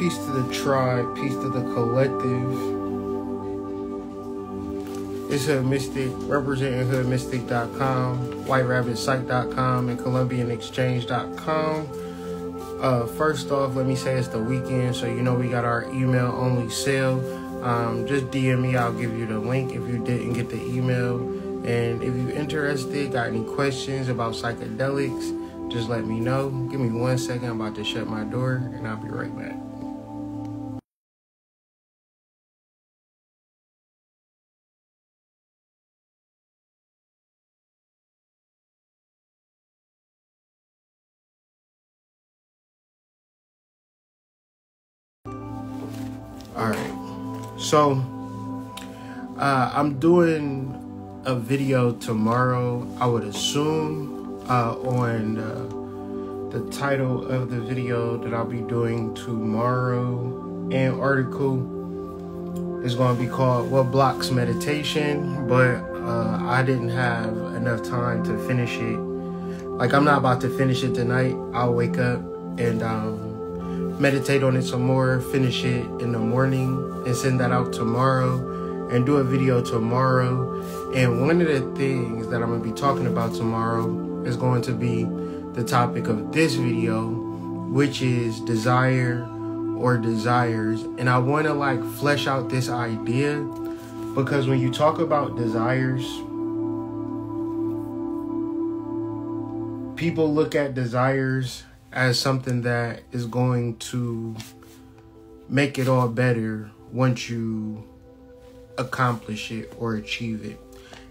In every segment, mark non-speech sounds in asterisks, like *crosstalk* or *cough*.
Peace to the tribe, peace to the collective. It's Hood Mystic, representing hoodmystic.com, whiterabbitsite.com, and columbianexchange.com. Uh, first off, let me say it's the weekend, so you know we got our email only sale. Um, just DM me, I'll give you the link if you didn't get the email. And if you're interested, got any questions about psychedelics, just let me know. Give me one second. I'm about to shut my door and I'll be right back. So, uh, I'm doing a video tomorrow, I would assume, uh, on uh, the title of the video that I'll be doing tomorrow and article is going to be called What Blocks Meditation, but uh, I didn't have enough time to finish it. Like, I'm not about to finish it tonight. I'll wake up and um, meditate on it some more, finish it in the morning, and send that out tomorrow, and do a video tomorrow and one of the things that I'm going to be talking about tomorrow is going to be the topic of this video, which is desire or desires. And I want to like flesh out this idea because when you talk about desires, people look at desires as something that is going to make it all better once you accomplish it or achieve it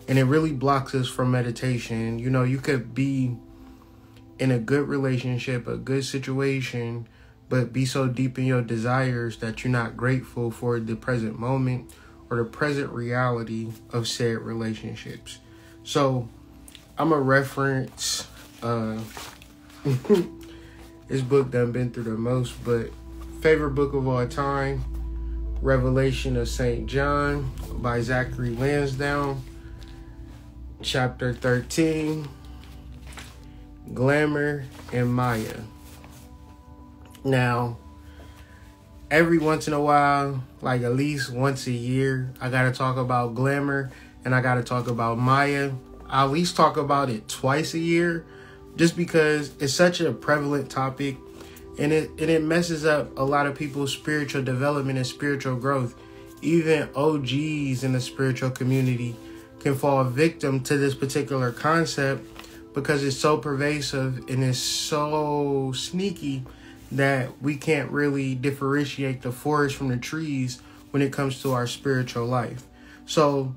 and it really blocks us from meditation. You know, you could be in a good relationship, a good situation, but be so deep in your desires that you're not grateful for the present moment or the present reality of said relationships. So, I'm a reference uh *laughs* this book done been through the most, but favorite book of all time, Revelation of St. John by Zachary Lansdowne chapter 13 Glamour and Maya. Now, every once in a while, like at least once a year, I got to talk about glamour and I got to talk about Maya. I at least talk about it twice a year just because it's such a prevalent topic and it and it messes up a lot of people's spiritual development and spiritual growth. Even OGs in the spiritual community can fall victim to this particular concept because it's so pervasive and it's so sneaky that we can't really differentiate the forest from the trees when it comes to our spiritual life. So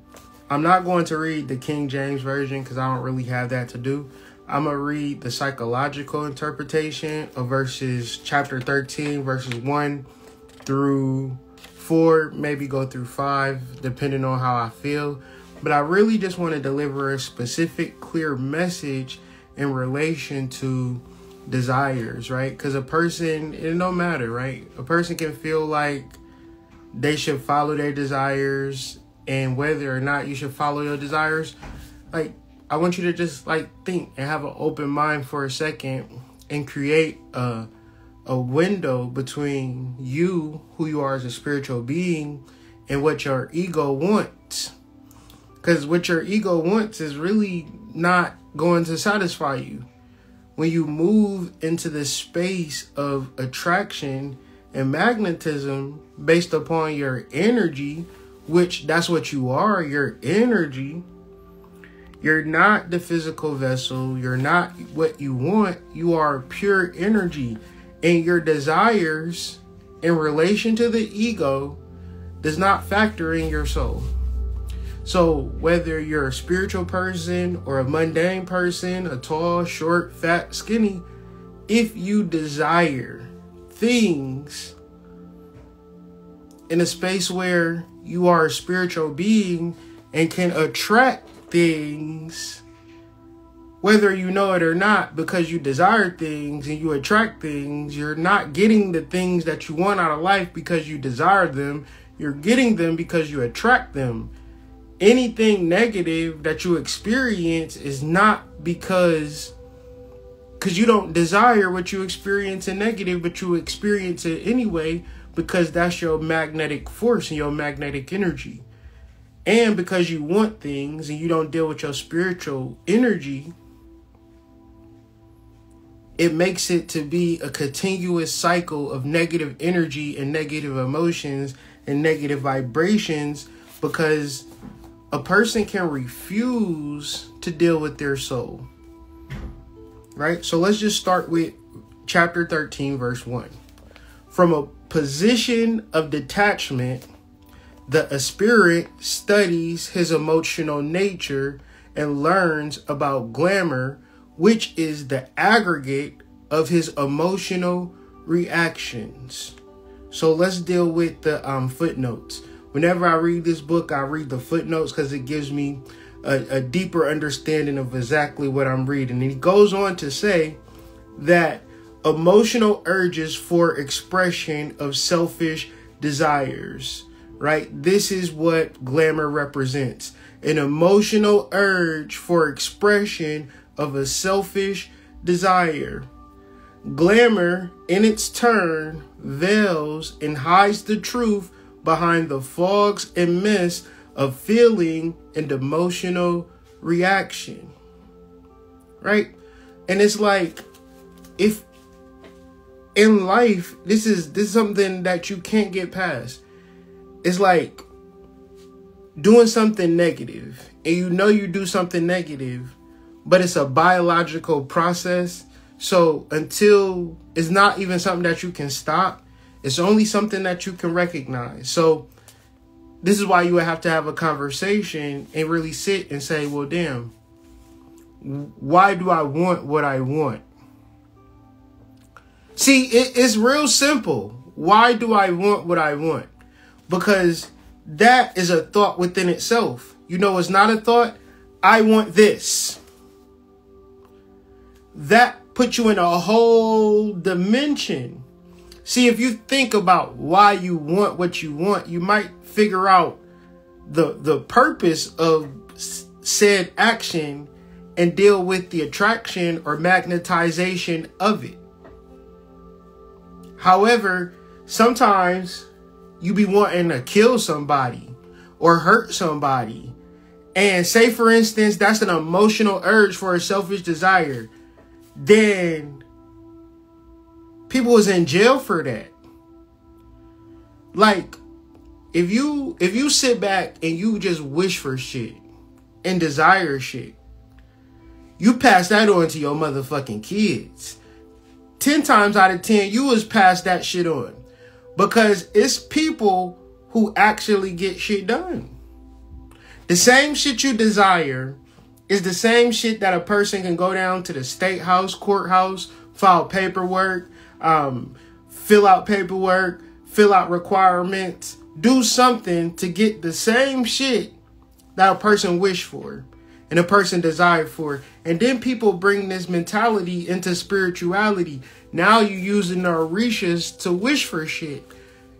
I'm not going to read the King James Version because I don't really have that to do. I'm going to read the psychological interpretation of verses chapter 13, verses 1 through 4, maybe go through 5, depending on how I feel. But I really just want to deliver a specific, clear message in relation to desires, right? Because a person, it don't matter, right? A person can feel like they should follow their desires, and whether or not you should follow your desires, like I want you to just like think and have an open mind for a second and create a a window between you, who you are as a spiritual being, and what your ego wants. Because what your ego wants is really not going to satisfy you. When you move into the space of attraction and magnetism based upon your energy, which that's what you are, your energy, you're not the physical vessel. You're not what you want. You are pure energy. And your desires in relation to the ego does not factor in your soul. So, whether you're a spiritual person or a mundane person, a tall, short, fat, skinny, if you desire things in a space where you are a spiritual being and can attract things, whether you know it or not, because you desire things and you attract things, you're not getting the things that you want out of life because you desire them. You're getting them because you attract them anything negative that you experience is not because because you don't desire what you experience in negative but you experience it anyway because that's your magnetic force and your magnetic energy. And because you want things and you don't deal with your spiritual energy, it makes it to be a continuous cycle of negative energy and negative emotions and negative vibrations because a person can refuse to deal with their soul. Right? So let's just start with chapter 13, verse 1. From a position of detachment, the aspirant studies his emotional nature and learns about glamour, which is the aggregate of his emotional reactions. So let's deal with the um, footnotes. Whenever I read this book, I read the footnotes because it gives me a, a deeper understanding of exactly what I'm reading. And he goes on to say that emotional urges for expression of selfish desires, right? This is what glamour represents an emotional urge for expression of a selfish desire. Glamour, in its turn, veils and hides the truth behind the fogs and mists of feeling and emotional reaction. Right? And it's like if in life this is this is something that you can't get past. It's like doing something negative and you know you do something negative, but it's a biological process. So until it's not even something that you can stop, it's only something that you can recognize. So this is why you would have to have a conversation and really sit and say, well, damn, why do I want what I want? See, it, it's real simple. Why do I want what I want? Because that is a thought within itself. You know, it's not a thought. I want this. That puts you in a whole dimension. See, if you think about why you want what you want, you might figure out the the purpose of said action and deal with the attraction or magnetization of it. However, sometimes you be wanting to kill somebody or hurt somebody. And say for instance that's an emotional urge for a selfish desire, then people was in jail for that. Like if you if you sit back and you just wish for shit and desire shit, you pass that on to your motherfucking kids. 10 times out of 10, you was pass that shit on. Because it's people who actually get shit done. The same shit you desire is the same shit that a person can go down to the state house, courthouse, file paperwork, um, fill out paperwork, fill out requirements, do something to get the same shit that a person wished for and a person desired for. And then people bring this mentality into spirituality. Now you're using the orishas to wish for shit.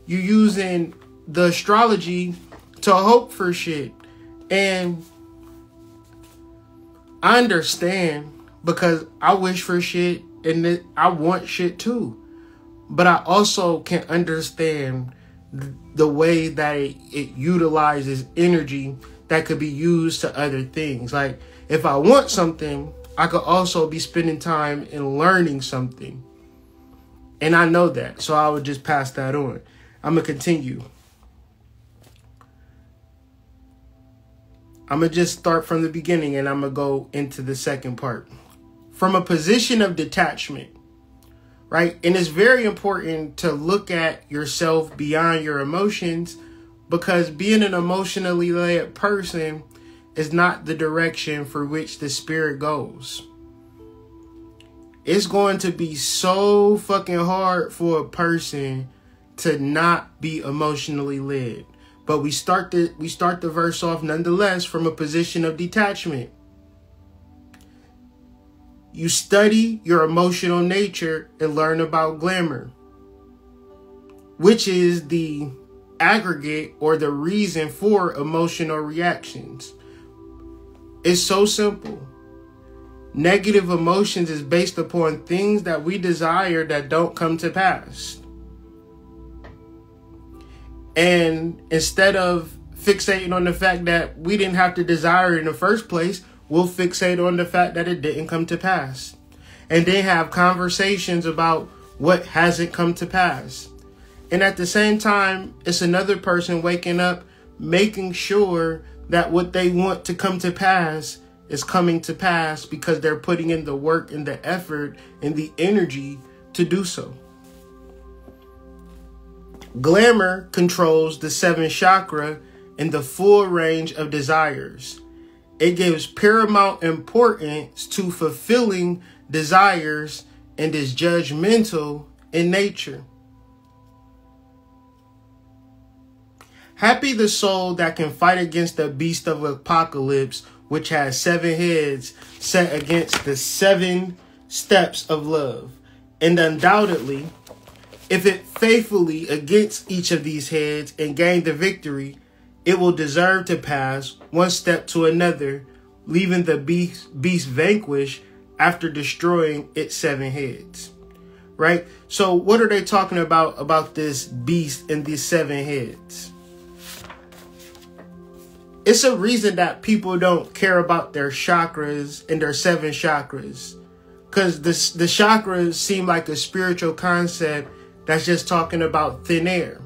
You're using the astrology to hope for shit. And I understand because I wish for shit and I want shit too. But I also can understand the way that it, it utilizes energy that could be used to other things. Like if I want something, I could also be spending time in learning something. And I know that. So I would just pass that on. I'm going to continue. I'm going to just start from the beginning and I'm going to go into the second part. From a position of detachment, right? And it's very important to look at yourself beyond your emotions because being an emotionally led person is not the direction for which the spirit goes. It's going to be so fucking hard for a person to not be emotionally led. But we start the we start the verse off nonetheless from a position of detachment. You study your emotional nature and learn about glamour, which is the aggregate or the reason for emotional reactions. It's so simple. Negative emotions is based upon things that we desire that don't come to pass. And instead of fixating on the fact that we didn't have to desire it in the first place, we'll fixate on the fact that it didn't come to pass. And then have conversations about what hasn't come to pass. And at the same time, it's another person waking up, making sure that what they want to come to pass is coming to pass because they're putting in the work and the effort and the energy to do so. Glamour controls the seven chakra and the full range of desires. It gives paramount importance to fulfilling desires and is judgmental in nature. Happy the soul that can fight against the beast of apocalypse, which has seven heads set against the seven steps of love. And undoubtedly, if it faithfully against each of these heads and gain the victory, it will deserve to pass one step to another, leaving the beast, beast vanquished after destroying its seven heads. Right? So what are they talking about about this beast and these seven heads? It's a reason that people don't care about their chakras and their seven chakras. Because the, the chakras seem like a spiritual concept that's just talking about thin air.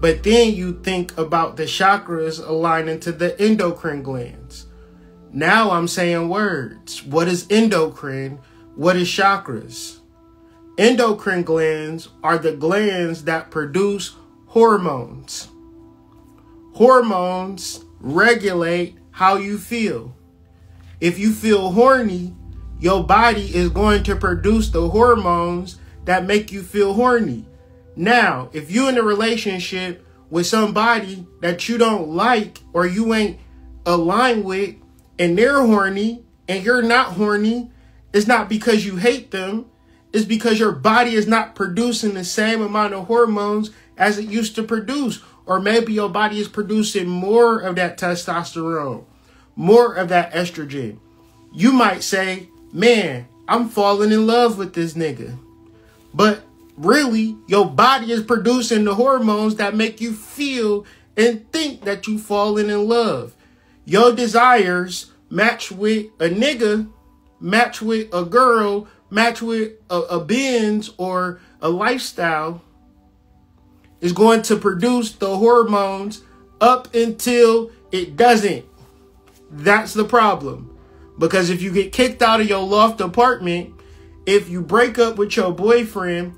But then you think about the chakras aligning to the endocrine glands. Now i'm saying words. What is endocrine? What is chakras? Endocrine glands are the glands that produce hormones. Hormones regulate how you feel. If you feel horny, your body is going to produce the hormones that make you feel horny. Now, if you're in a relationship with somebody that you don't like or you ain't aligned with and they're horny and you're not horny, it's not because you hate them. It's because your body is not producing the same amount of hormones as it used to produce. Or maybe your body is producing more of that testosterone, more of that estrogen. You might say, man, I'm falling in love with this nigga. But really, your body is producing the hormones that make you feel and think that you falling in love. Your desires match with a nigga, match with a girl, match with a, a or a lifestyle is going to produce the hormones up until it doesn't. That's the problem. Because if you get kicked out of your loft apartment, if you break up with your boyfriend,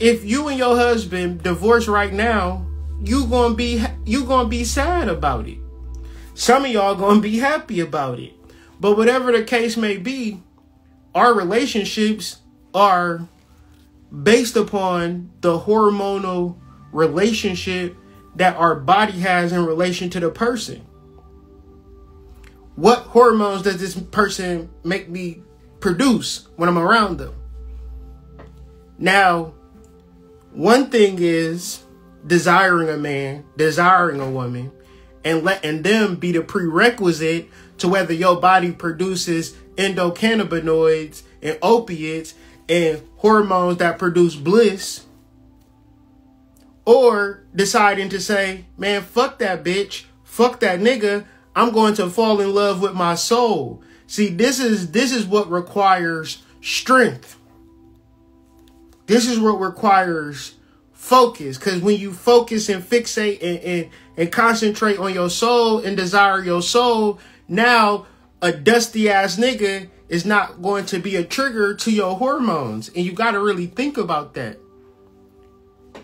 if you and your husband divorce right now, you gonna be you gonna be sad about it. Some of y'all gonna be happy about it. But whatever the case may be, our relationships are based upon the hormonal relationship that our body has in relation to the person. What hormones does this person make me produce when I'm around them? Now, one thing is desiring a man, desiring a woman, and letting them be the prerequisite to whether your body produces endocannabinoids and opiates and hormones that produce bliss or deciding to say, man, fuck that bitch, fuck that nigga, I'm going to fall in love with my soul. See, this is this is what requires strength. This is what requires focus. Because when you focus and fixate and, and, and concentrate on your soul and desire your soul, now a dusty ass nigga is not going to be a trigger to your hormones. And you got to really think about that.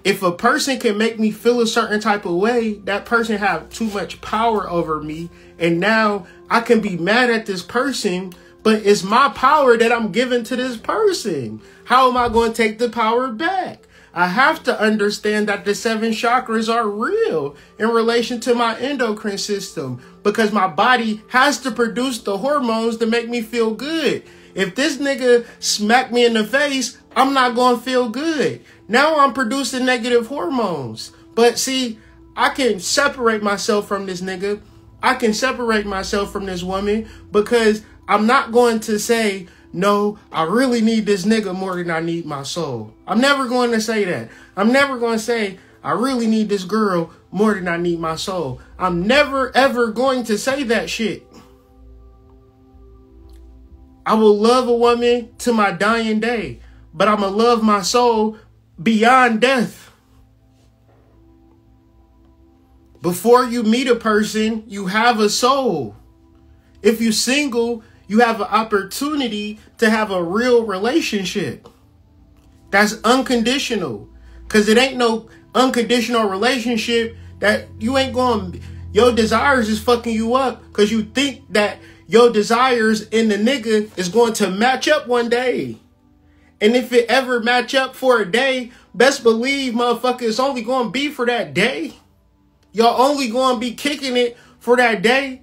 If a person can make me feel a certain type of way, that person have too much power over me. And now I can be mad at this person, but it's my power that I'm giving to this person. How am I going to take the power back? I have to understand that the seven chakras are real in relation to my endocrine system because my body has to produce the hormones to make me feel good. If this nigga smacked me in the face, I'm not going to feel good. Now I'm producing negative hormones. But see, I can separate myself from this nigga. I can separate myself from this woman because I'm not going to say, no, I really need this nigga more than I need my soul. I'm never going to say that. I'm never going to say, I really need this girl more than I need my soul. I'm never ever going to say that shit. I will love a woman to my dying day, but I'm going to love my soul beyond death. Before you meet a person, you have a soul. If you're single, you have an opportunity to have a real relationship. That's unconditional. Cause it ain't no unconditional relationship that you ain't going your desires is fucking you up because you think that your desires in the nigga is going to match up one day. And if it ever match up for a day, best believe motherfucker it's only going to be for that day. Y'all only going to be kicking it for that day.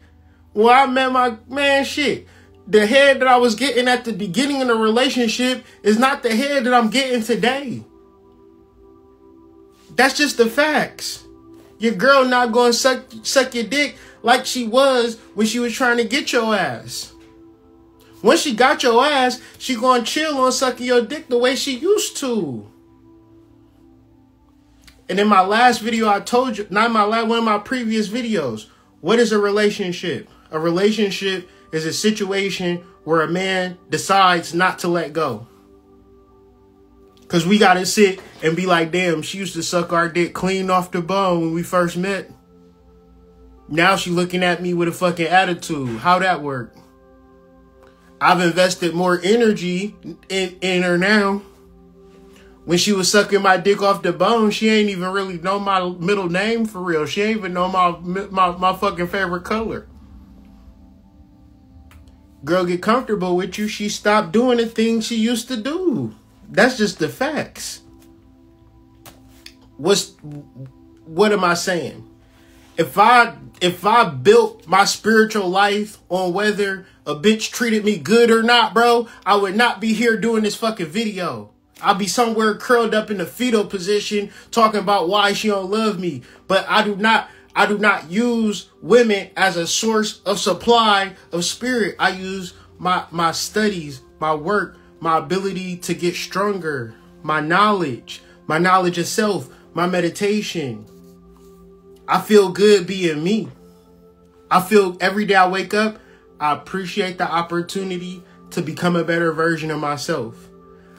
Well, I met my man shit the head that I was getting at the beginning of the relationship is not the head that I'm getting today. That's just the facts. Your girl not going to suck suck your dick like she was when she was trying to get your ass. Once she got your ass, she going to chill on sucking your dick the way she used to. And in my last video, I told you, not my last, one of my previous videos, what is a relationship? A relationship is a situation where a man decides not to let go. Cause we gotta sit and be like, damn, she used to suck our dick clean off the bone when we first met. Now she looking at me with a fucking attitude. How that work? I've invested more energy in, in her now. When she was sucking my dick off the bone, she ain't even really know my middle name for real. She ain't even know my my, my fucking favorite color girl get comfortable with you, she stopped doing the things she used to do. That's just the facts. What's what am I saying? If I if I built my spiritual life on whether a bitch treated me good or not, bro, I would not be here doing this fucking video. I'll be somewhere curled up in the fetal position talking about why she don't love me. But I do not I do not use women as a source of supply of spirit. I use my my studies, my work, my ability to get stronger, my knowledge, my knowledge of self, my meditation. I feel good being me. I feel every day I wake up, I appreciate the opportunity to become a better version of myself.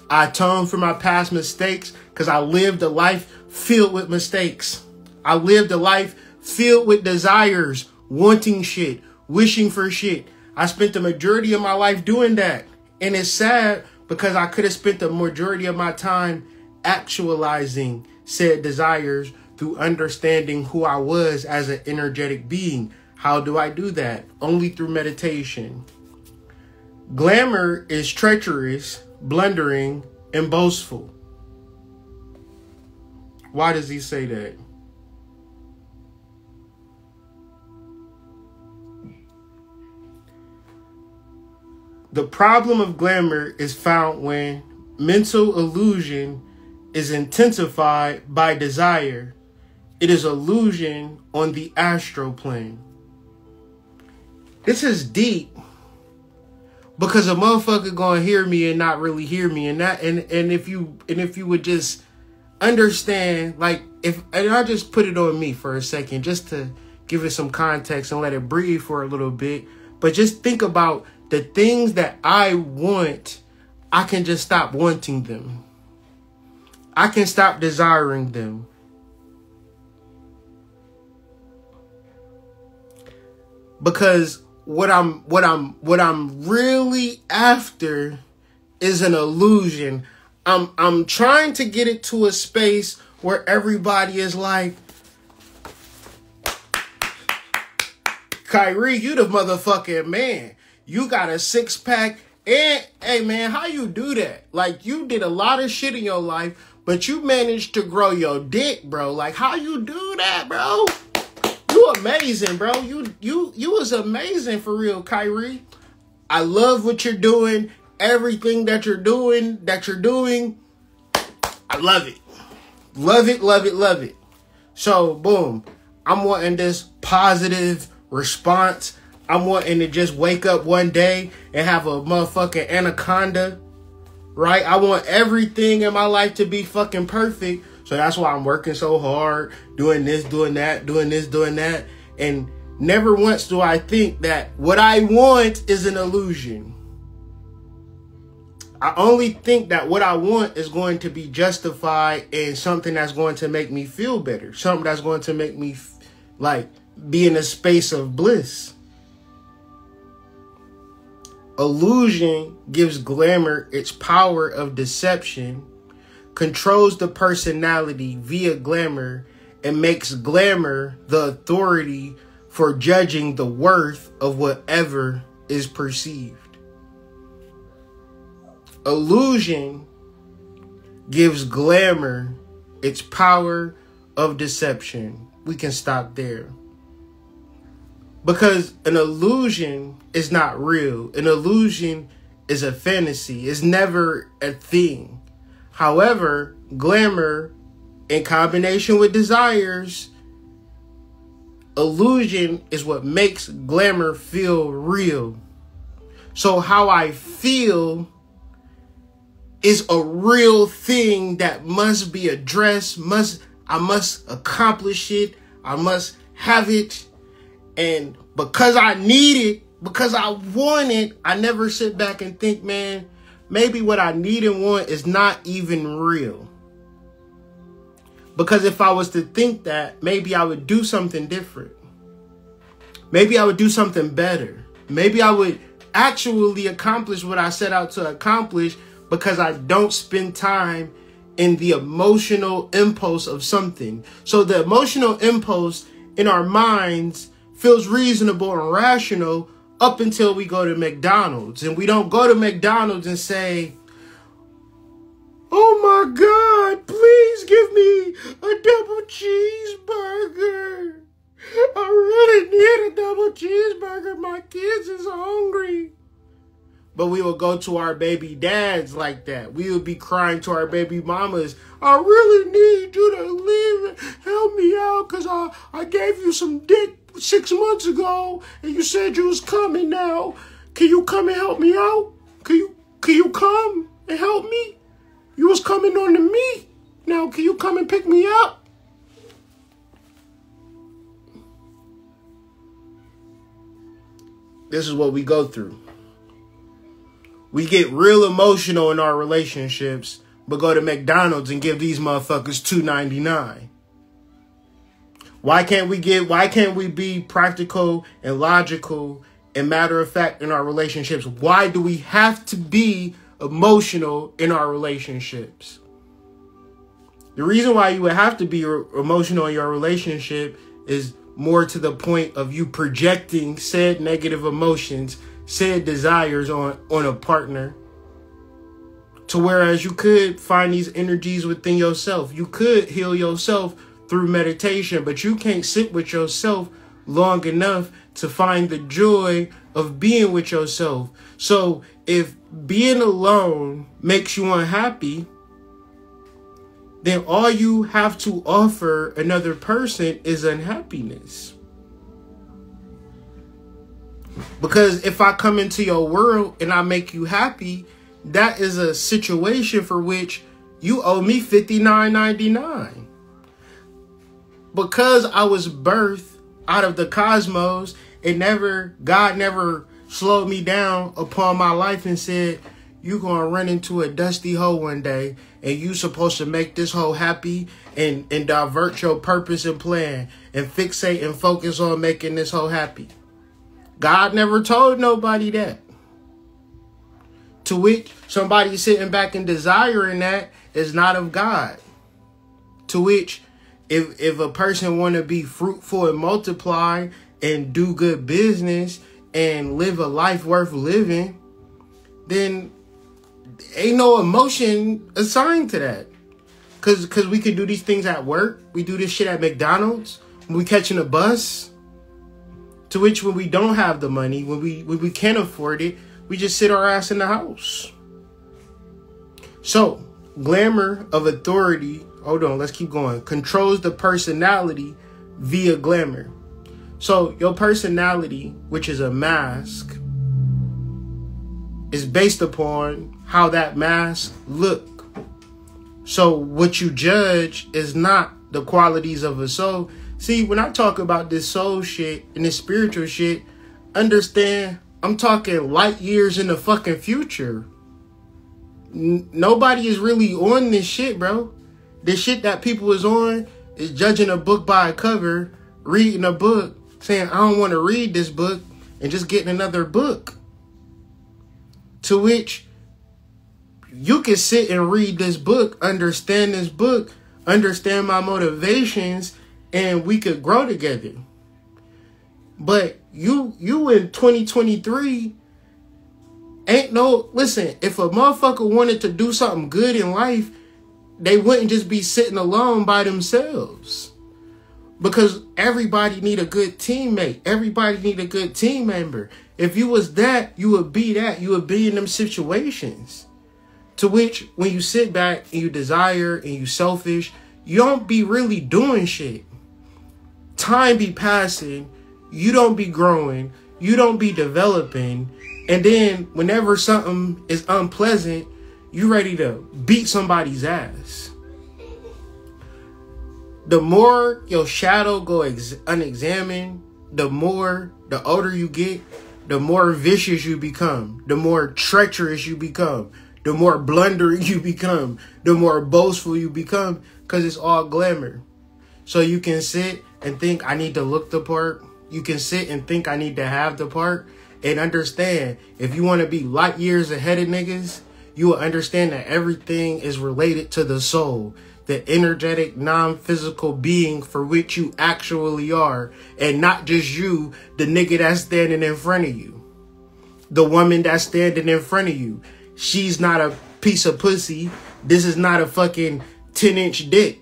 I atone for my past mistakes because I lived a life filled with mistakes. I lived a life filled with desires, wanting shit, wishing for shit. I spent the majority of my life doing that. And it's sad because I could have spent the majority of my time actualizing said desires through understanding who I was as an energetic being. How do I do that? Only through meditation. Glamour is treacherous, blundering, and boastful. Why does he say that? The problem of glamour is found when mental illusion is intensified by desire. It is illusion on the astral plane. This is deep because a motherfucker gonna hear me and not really hear me and that and and if you and if you would just understand like if and I just put it on me for a second just to give it some context and let it breathe for a little bit but just think about the things that I want, I can just stop wanting them. I can stop desiring them. Because what I'm what I'm what I'm really after is an illusion. I'm I'm trying to get it to a space where everybody is like Kyrie, you the motherfucking man. You got a six pack. And hey man, how you do that? Like you did a lot of shit in your life, but you managed to grow your dick, bro. Like how you do that, bro? You amazing, bro. You you you was amazing for real, Kyrie. I love what you're doing. Everything that you're doing, that you're doing, I love it. Love it, love it, love it. So, boom. I'm wanting this positive response I'm wanting to just wake up one day and have a motherfucking anaconda, right? I want everything in my life to be fucking perfect So that's why I'm working so hard, doing this, doing that, doing this, doing that. And never once do I think that what I want is an illusion. I only think that what I want is going to be justified in something that's going to make me feel better, something that's going to make me like be in a space of bliss. Illusion gives glamour its power of deception, controls the personality via glamour, and makes glamour the authority for judging the worth of whatever is perceived. Illusion gives glamour its power of deception. We can stop there. Because an illusion is not real. An illusion is a fantasy. It's never a thing. However, glamour in combination with desires, illusion is what makes glamour feel real. So how I feel is a real thing that must be addressed, must I must accomplish it, I must have it. And because I need it, because I want it, I never sit back and think, man, maybe what I need and want is not even real. Because if I was to think that, maybe I would do something different. Maybe I would do something better. Maybe I would actually accomplish what I set out to accomplish because I don't spend time in the emotional impulse of something. So the emotional impulse in our minds feels reasonable and rational up until we go to McDonald's. And we don't go to McDonald's and say, Oh my God, please give me a double cheeseburger. I really need a double cheeseburger. My kids is hungry. But we will go to our baby dads like that. We will be crying to our baby mamas. I really need you to leave. Help me out because I, I gave you some dick six months ago and you said you was coming now. Can you come and help me out? Can you, can you come and help me? You was coming on to me. Now, can you come and pick me up? This is what we go through. We get real emotional in our relationships, but go to McDonald's and give these motherfuckers two ninety nine. Why can't we get why can't we be practical and logical and matter of fact in our relationships? Why do we have to be emotional in our relationships? The reason why you would have to be emotional in your relationship is more to the point of you projecting said negative emotions said desires on on a partner to whereas you could find these energies within yourself you could heal yourself through meditation but you can't sit with yourself long enough to find the joy of being with yourself so if being alone makes you unhappy then all you have to offer another person is unhappiness because if I come into your world and I make you happy, that is a situation for which you owe me $59.99. Because I was birthed out of the cosmos, it never, God never slowed me down upon my life and said, you're going to run into a dusty hole one day and you supposed to make this hole happy and, and divert your purpose and plan and fixate and focus on making this hole happy. God never told nobody that. To which somebody sitting back and desiring that is not of God. To which if if a person want to be fruitful and multiply and do good business and live a life worth living, then ain't no emotion assigned to that. Cause cause we could do these things at work. We do this shit at McDonald's. We catching a bus. To which when we don't have the money, when we when we can't afford it, we just sit our ass in the house. So, glamour of authority, hold on, let's keep going, controls the personality via glamour. So, your personality, which is a mask, is based upon how that mask look. So what you judge is not the qualities of a soul. See, when I talk about this soul shit and this spiritual shit, understand I'm talking light years in the fucking future. N- nobody is really on this shit, bro. The shit that people is on is judging a book by a cover, reading a book, saying, I don't want to read this book, and just getting another book. To which you can sit and read this book, understand this book, understand my motivations, and we could grow together. But you you in 2023 ain't no listen, if a motherfucker wanted to do something good in life, they wouldn't just be sitting alone by themselves. Because everybody need a good teammate. Everybody need a good team member. If you was that, you would be that. You would be in them situations. To which when you sit back and you desire and you selfish, you don't be really doing shit. Time be passing, you don't be growing, you don't be developing, and then whenever something is unpleasant, you ready to beat somebody's ass. The more your shadow go ex- unexamined, the more the older you get, the more vicious you become, the more treacherous you become, the more blundering *laughs* you become, the more boastful you become, because it's all glamour. So you can sit and think, I need to look the part. You can sit and think, I need to have the part. And understand, if you want to be light years ahead of niggas, you will understand that everything is related to the soul, the energetic, non physical being for which you actually are, and not just you, the nigga that's standing in front of you, the woman that's standing in front of you she's not a piece of pussy. This is not a fucking 10 inch dick.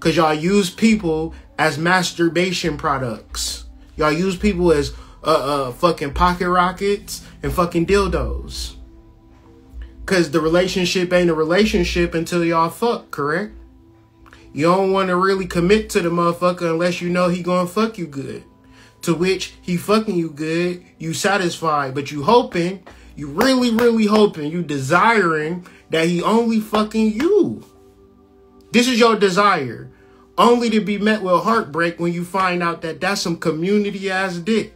Cause y'all use people as masturbation products. Y'all use people as uh, uh fucking pocket rockets and fucking dildos. Cause the relationship ain't a relationship until y'all fuck, correct? You don't want to really commit to the motherfucker unless you know he gonna fuck you good. To which he fucking you good, you satisfied, but you hoping you really, really hoping, you desiring that he only fucking you. This is your desire. Only to be met with heartbreak when you find out that that's some community ass dick.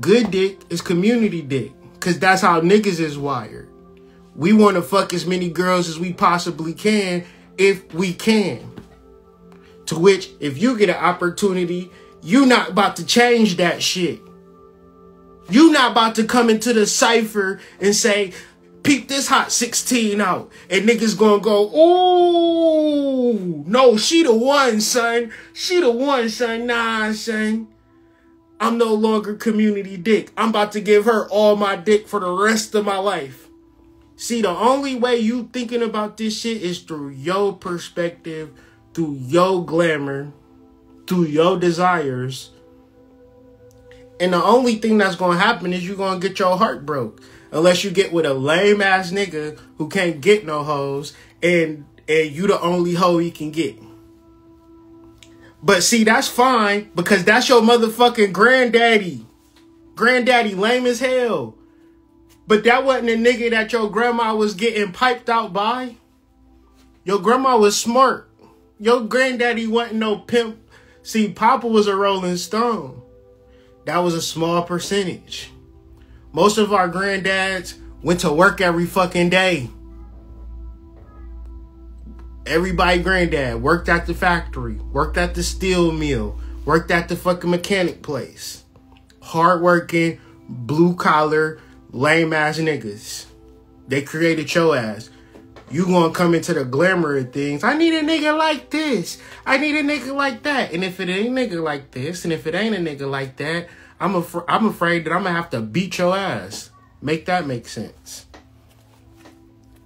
Good dick is community dick. Cause that's how niggas is wired. We want to fuck as many girls as we possibly can if we can. To which, if you get an opportunity, you not about to change that shit. You not about to come into the cipher and say, peep this hot 16 out. And niggas gonna go, ooh, no, she the one, son. She the one, son. Nah, son. I'm no longer community dick. I'm about to give her all my dick for the rest of my life. See, the only way you thinking about this shit is through your perspective, through your glamour, through your desires, and the only thing that's gonna happen is you're gonna get your heart broke. Unless you get with a lame ass nigga who can't get no hoes and and you the only hoe he can get. But see, that's fine because that's your motherfucking granddaddy. Granddaddy lame as hell. But that wasn't a nigga that your grandma was getting piped out by. Your grandma was smart. Your granddaddy wasn't no pimp. See, Papa was a rolling stone that was a small percentage. Most of our granddads went to work every fucking day. Everybody granddad worked at the factory, worked at the steel mill, worked at the fucking mechanic place. Hardworking, blue collar, lame ass niggas. They created your ass you gonna come into the glamour of things. I need a nigga like this. I need a nigga like that. And if it ain't a nigga like this, and if it ain't a nigga like that, I'm af- I'm afraid that I'm gonna have to beat your ass. Make that make sense.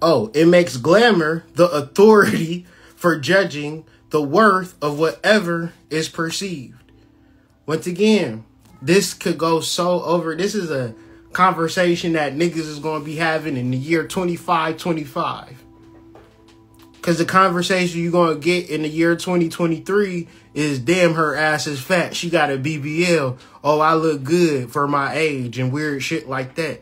Oh, it makes glamour the authority for judging the worth of whatever is perceived. Once again, this could go so over. This is a conversation that niggas is going to be having in the year 2525. Because the conversation you're going to get in the year 2023 is damn, her ass is fat. She got a BBL. Oh, I look good for my age and weird shit like that.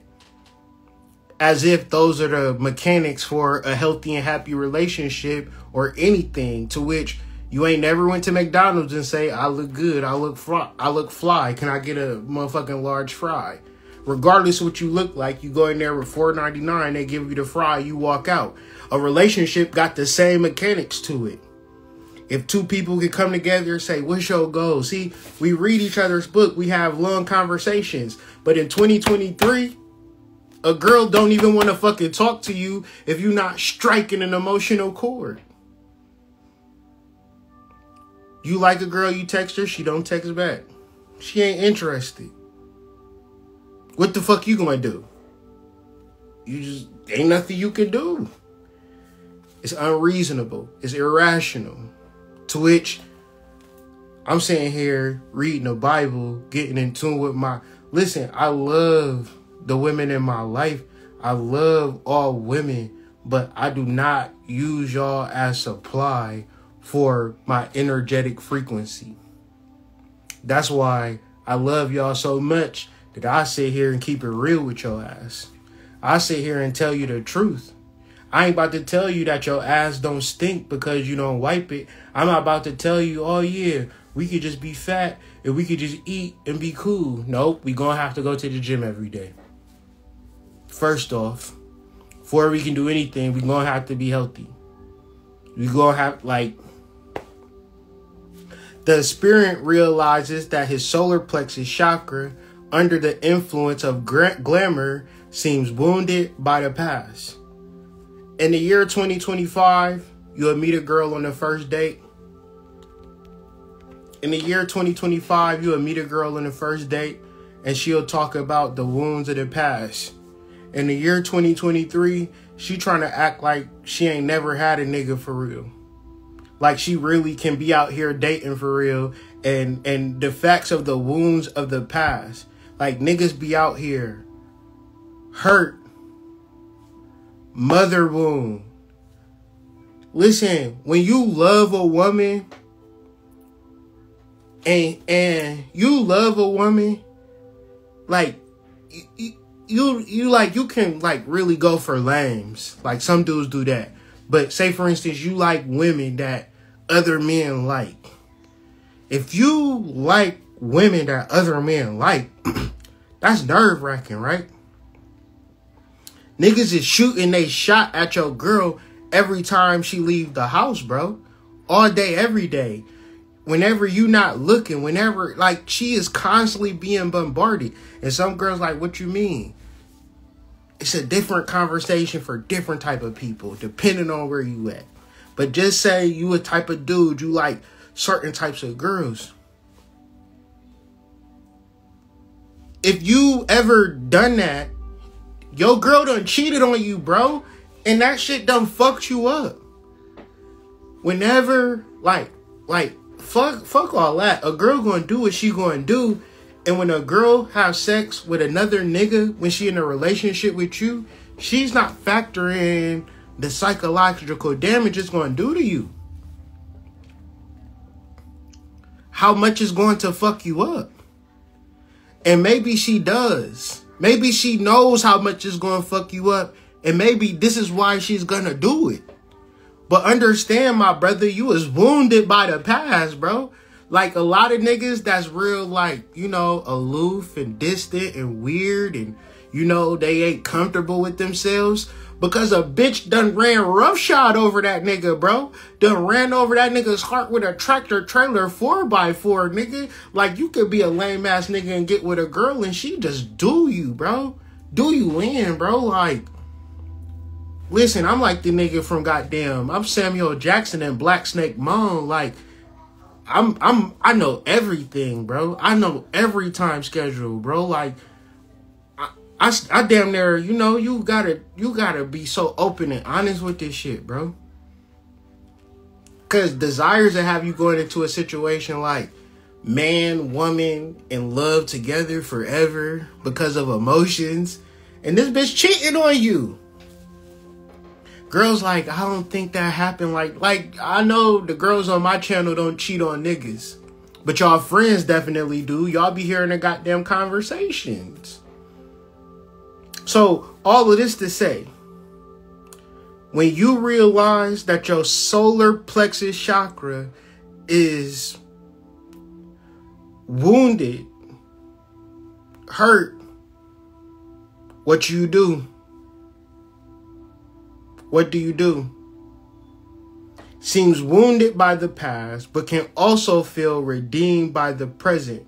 As if those are the mechanics for a healthy and happy relationship or anything to which you ain't never went to McDonald's and say, I look good, I look fly, I look fly, can I get a motherfucking large fry? Regardless of what you look like, you go in there with four ninety nine, they give you the fry, you walk out. A relationship got the same mechanics to it. If two people can come together and say, What's your goal? See, we read each other's book, we have long conversations. But in 2023, a girl don't even want to fucking talk to you if you're not striking an emotional chord. You like a girl, you text her, she don't text back. She ain't interested. What the fuck you gonna do? You just ain't nothing you can do. It's unreasonable. It's irrational. To which I'm sitting here reading the Bible, getting in tune with my listen, I love the women in my life. I love all women, but I do not use y'all as supply for my energetic frequency. That's why I love y'all so much that I sit here and keep it real with your ass. I sit here and tell you the truth. I ain't about to tell you that your ass don't stink because you don't wipe it. I'm not about to tell you, oh yeah, we could just be fat and we could just eat and be cool. Nope, we gonna have to go to the gym every day. First off, before we can do anything, we gonna have to be healthy. We gonna have like the aspirant realizes that his solar plexus chakra, under the influence of glamour, seems wounded by the past. In the year 2025, you'll meet a girl on the first date. In the year 2025, you'll meet a girl on the first date and she'll talk about the wounds of the past. In the year 2023, she trying to act like she ain't never had a nigga for real. Like she really can be out here dating for real. And and the facts of the wounds of the past. Like niggas be out here hurt. Mother wound. Listen when you love a woman and and you love a woman like you, you like you can like really go for lames like some dudes do that but say for instance, you like women that other men like. If you like women that other men like, *clears throat* that's nerve wracking, right? Niggas is shooting they shot at your girl every time she leave the house, bro. All day, every day. Whenever you not looking, whenever like she is constantly being bombarded. And some girls like, what you mean? it's a different conversation for different type of people depending on where you at but just say you a type of dude you like certain types of girls if you ever done that your girl done cheated on you bro and that shit done fucked you up whenever like like fuck fuck all that a girl gonna do what she gonna do and when a girl has sex with another nigga when she in a relationship with you, she's not factoring the psychological damage it's to do to you. How much is going to fuck you up? And maybe she does. Maybe she knows how much is going to fuck you up. And maybe this is why she's going to do it. But understand, my brother, you was wounded by the past, bro. Like a lot of niggas that's real like, you know, aloof and distant and weird and you know, they ain't comfortable with themselves because a bitch done ran roughshod over that nigga, bro. Done ran over that nigga's heart with a tractor trailer 4x4, nigga. Like, you could be a lame ass nigga and get with a girl and she just do you, bro. Do you in, bro. Like, listen, I'm like the nigga from goddamn, I'm Samuel Jackson and Black Snake Moan. Like, I'm I'm I know everything, bro. I know every time schedule, bro. Like I, I, I damn near, you know, you gotta you gotta be so open and honest with this shit, bro. Cause desires to have you going into a situation like man, woman, and love together forever because of emotions, and this bitch cheating on you girls like I don't think that happened. Like like I know the girls on my channel don't cheat on niggas, but y'all friends definitely do. Y'all be hearing the goddamn conversations. So all of this to say, when you realize that your solar plexus chakra is wounded, hurt, what you do? What do you do? Seems wounded by the past, but can also feel redeemed by the present.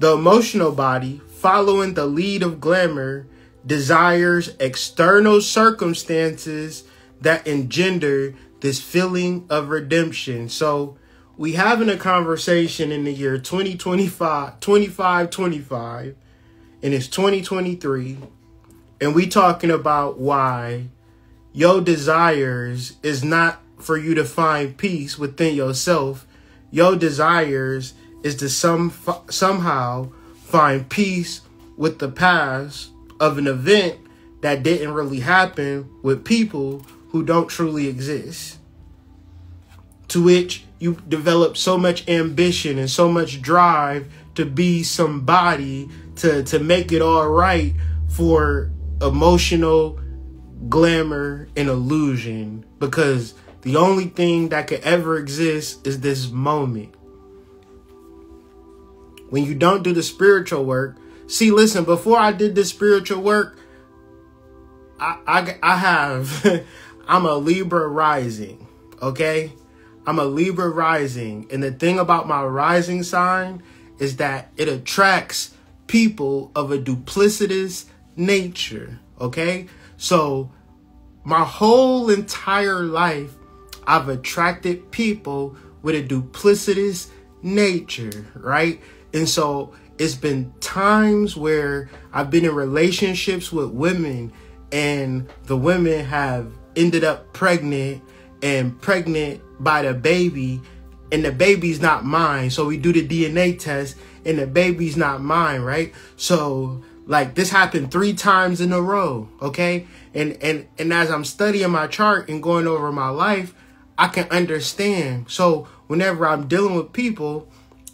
The emotional body, following the lead of glamour, desires external circumstances that engender this feeling of redemption. So we having a conversation in the year 2025, 25, 25, and it's 2023, and we talking about why your desires is not for you to find peace within yourself. Your desires is to some somehow find peace with the past of an event that didn't really happen with people who don't truly exist. To which you develop so much ambition and so much drive to be somebody to to make it all right for emotional glamour and illusion because the only thing that could ever exist is this moment. When you don't do the spiritual work, See, listen, before I did this spiritual work, I, I, I have, *laughs* I'm a Libra rising, okay? I'm a Libra rising. And the thing about my rising sign is that it attracts people of a duplicitous nature, okay? So, my whole entire life, I've attracted people with a duplicitous nature, right? And so it's been times where I've been in relationships with women and the women have ended up pregnant and pregnant by the baby and the baby's not mine. So we do the DNA test and the baby's not mine, right? So like this happened three times in a row, okay? And and and as I'm studying my chart and going over my life, I can understand. So whenever I'm dealing with people,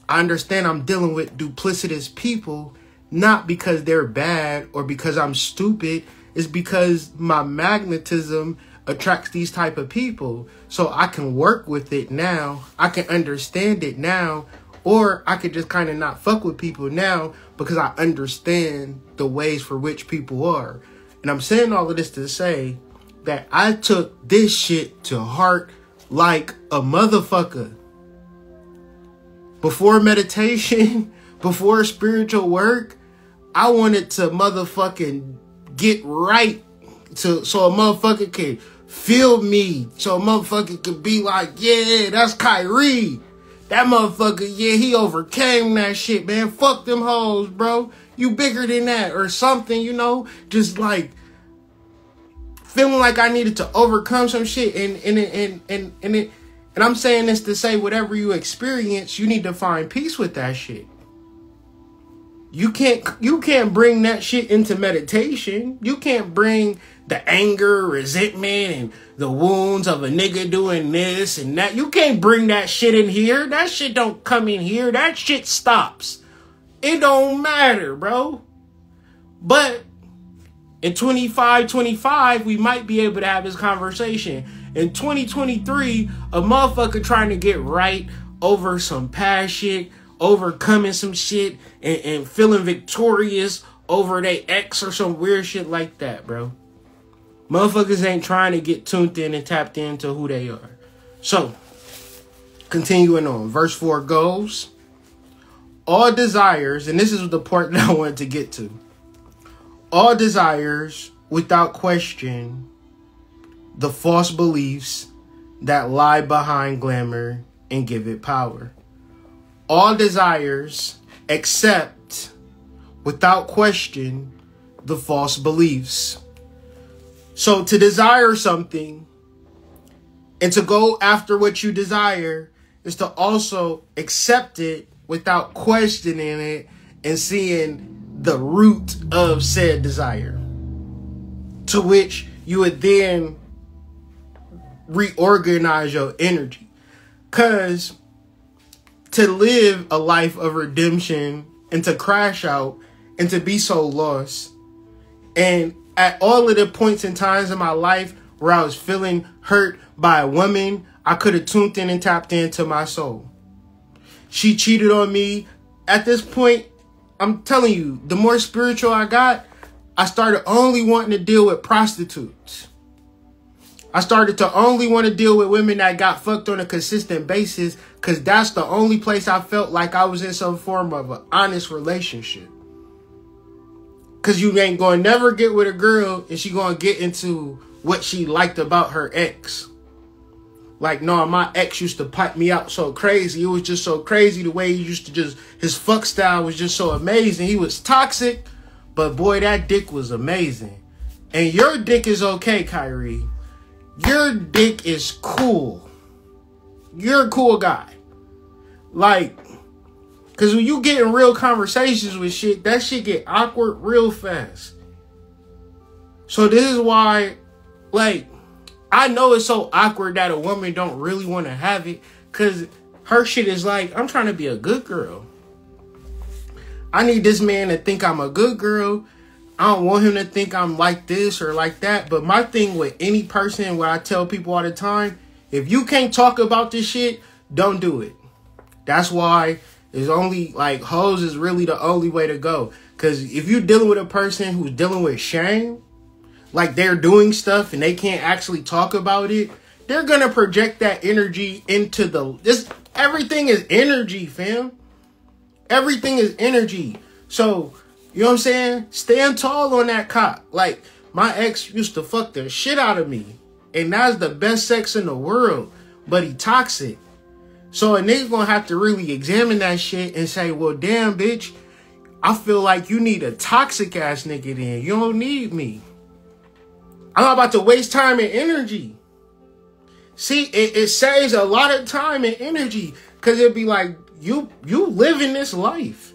I understand I'm dealing with duplicitous people, not because they're bad or because I'm stupid. It's because my magnetism attracts these type of people. So I can work with it now. I can understand it now. Or I could just kind of not fuck with people now because I understand the ways for which people are. And I'm saying all of this to say that I took this shit to heart like a motherfucker before meditation, *laughs* before spiritual work, I wanted to motherfucking get right to so a motherfucker can feel me. So a motherfucker could be like, yeah, that's Kyrie. That motherfucker, yeah, he overcame that shit, man. Fuck them hoes, bro. You bigger than that or something, you know? Just like feeling like I needed to overcome some shit and and and and and it and I'm saying this to say whatever you experience, you need to find peace with that shit. You can't you can't bring that shit into meditation. You can't bring the anger, resentment, and the wounds of a nigga doing this and that. You can't bring that shit in here. That shit don't come in here. That shit stops. It don't matter, bro. But in 25 25, we might be able to have this conversation in 2023, a motherfucker trying to get right over some past shit, overcoming some shit, and, and feeling victorious over their ex or some weird shit like that, bro. Motherfuckers ain't trying to get tuned in and tapped into who they are. So, continuing on, verse 4 goes All desires, and this is the part *laughs* that I wanted to get to. All desires, without question, the false beliefs that lie behind glamour and give it power. All desires accept, without question, the false beliefs. So to desire something and to go after what you desire is to also accept it without questioning it and seeing the root of said desire. To which you would then reorganize your energy. Cause to live a life of redemption and to crash out and to be so lost and at all of the points and times in my life where I was feeling hurt by a woman, I could have tuned in and tapped into my soul. She cheated on me. At this point, I'm telling you, the more spiritual I got, I started only wanting to deal with prostitutes. I started to only want to deal with women that got fucked on a consistent basis because that's the only place I felt like I was in some form of an honest relationship. Because you ain't going to never get with a girl and she going to get into what she liked about her ex. Like, no, my ex used to pipe me out so crazy. It was just so crazy the way he used to just, his fuck style was just so amazing. He was toxic, but boy, that dick was amazing. And your dick is okay, Kyrie. Your dick is cool. You're a cool guy. Like, cause when you get in real conversations with shit, that shit get awkward real fast. So this is why, like, I know it's so awkward that a woman don't really want to have it because her shit is like, I'm trying to be a good girl. I need this man to think I'm a good girl. I don't want him to think I'm like this or like that. But my thing with any person, what I tell people all the time, if you can't talk about this shit, don't do it. That's why it's only like hoes is really the only way to go. Cause if you're dealing with a person who's dealing with shame, like they're doing stuff and they can't actually talk about it, they're gonna project that energy into the this everything is energy, fam. Everything is energy. So, you know what I'm saying? Stand tall on that cop. Like, my ex used to fuck the shit out of me. And that's the best sex in the world. But he toxic. So a nigga gonna have to really examine that shit and say, well, damn, bitch, I feel like you need a toxic ass nigga then. You don't need me. I'm not about to waste time and energy. See, it, it saves a lot of time and energy because it'd be like you you living this life.